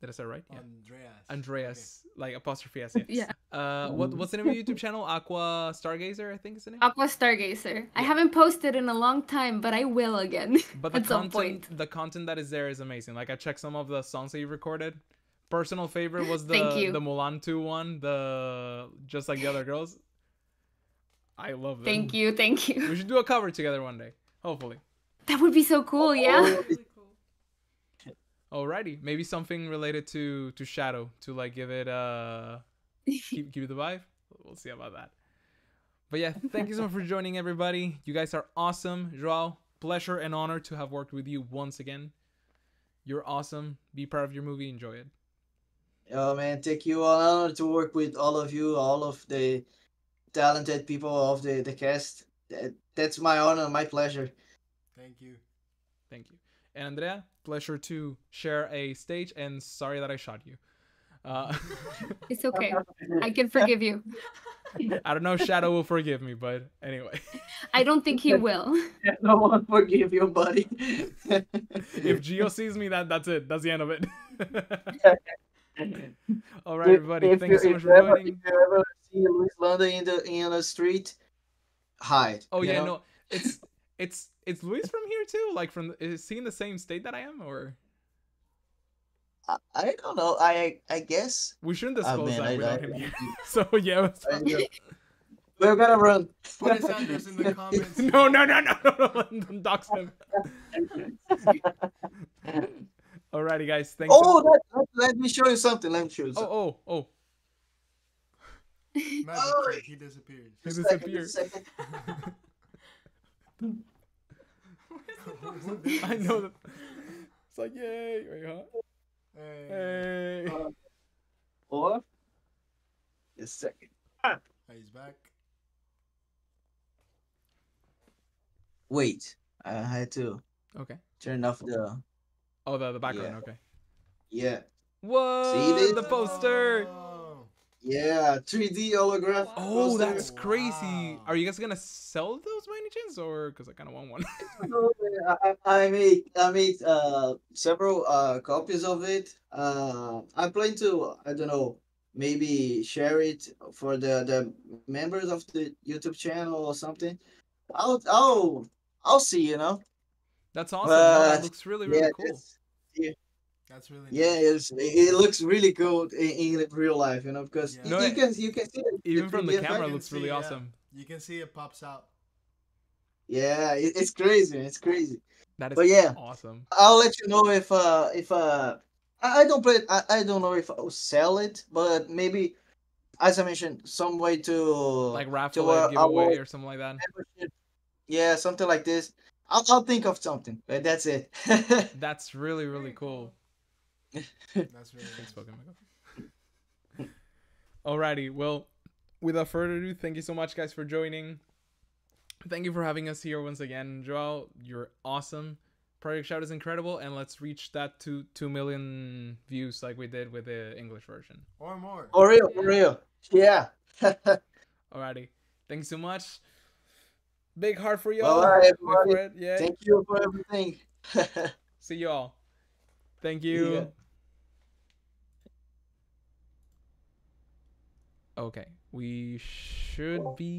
Did I say it right? Yeah. Andreas. Andreas, like apostrophe S. Yeah. Yeah. Uh, what what's the name of your YouTube channel? Aqua Stargazer, I think is the name. Aqua Stargazer. I haven't posted in a long time, but I will again <laughs> But the at some content, point. the content that is there is amazing. Like I checked some of the songs that you recorded. Personal favorite was the the Mulan 2 one, the just like the other girls. I love them. Thank you, thank you. We should do a cover together one day, hopefully. That would be so cool, yeah. <laughs> Alrighty, maybe something related to to Shadow to like give it uh keep keep the vibe. We'll see about that. But yeah, thank you so much for <laughs> joining everybody. You guys are awesome. Joao, pleasure and honor to have worked with you once again. You're awesome. Be proud of your movie. Enjoy it. Oh man, thank you. All honor to work with all of you, all of the talented people of the, the cast. That, that's my honor, my pleasure. Thank you. Thank you. And Andrea, pleasure to share a stage and sorry that I shot you. Uh, <laughs> It's okay. I can forgive you. <laughs> I don't know if Shadow will forgive me, but anyway. <laughs> I don't think he will. no one forgive you, buddy. if Geo sees me, that that's it. That's the end of it. All right, If- everybody. if Thank you you- so much for ever- joining. If you ever see Luis Landa in the in the street, hide. Oh yeah, know? no, it's it's it's Luis from here too. Like from is he in the same state that I am, or I, I don't know. I I guess we shouldn't Ah, disclose man, that I- without I- him here. so yeah. it's I- <laughs> we're gonna run. Put his address in the <laughs> comments. no, no, no, no, no, no, dox him. <laughs> Alrighty, guys. Thanks. so- Oh, let, let, let me show you something. Let me show you something. oh, oh, oh. Magic trick, he disappears. He Just second, disappeared. second. I know that. It's like yay, wait, huh? Hey. Hey. Or a second. Oh, he's back. Wait, I had to Okay. turn off the. Oh, the the background. Yeah. Okay. Yeah. Whoa! See this? The poster. Oh. Yeah, 3D holographic. Oh, poster. that's crazy. Are you guys gonna sell those by any chance, or because I kind of want one? <laughs> I, I I made I made uh several uh copies of it. Uh, I plan to I don't know maybe share it for the the members of the YouTube channel or something. I'll I'll I'll see. You know. That's awesome. No, that looks really really yeah, cool. yeah. That's really Yeah, it's, it looks really cool in, in real life, you know, because you, No, you it- can you can see it, Even from the camera, effect. it looks really awesome. You can see it pops out. Yeah, it, it's crazy. It's crazy. That is But yeah, awesome. I'll let you know if uh if uh I I don't play I, I don't know if I'll sell it, but maybe as I mentioned, some way to Like to raffle uh, it, giveaway, or something like that. Yeah, something like this. I'll I'll think of something. But that's it. <laughs> That's really really cool. <laughs> That's really Thanks, fucking Michael. Alrighty, well, without further ado, thank you so much, guys, for joining. Thank you for having us here once again, Joel. You're awesome. Project Shadow is incredible, and let's reach that to two million views like we did with the English version. Or more. For real, for real. Yeah. <laughs> Alrighty, thanks so much. Big heart for y'all. Bye, Wait everybody. Yeah. Thank you for everything. <laughs> See y'all. Thank you. ya. Okay, we should be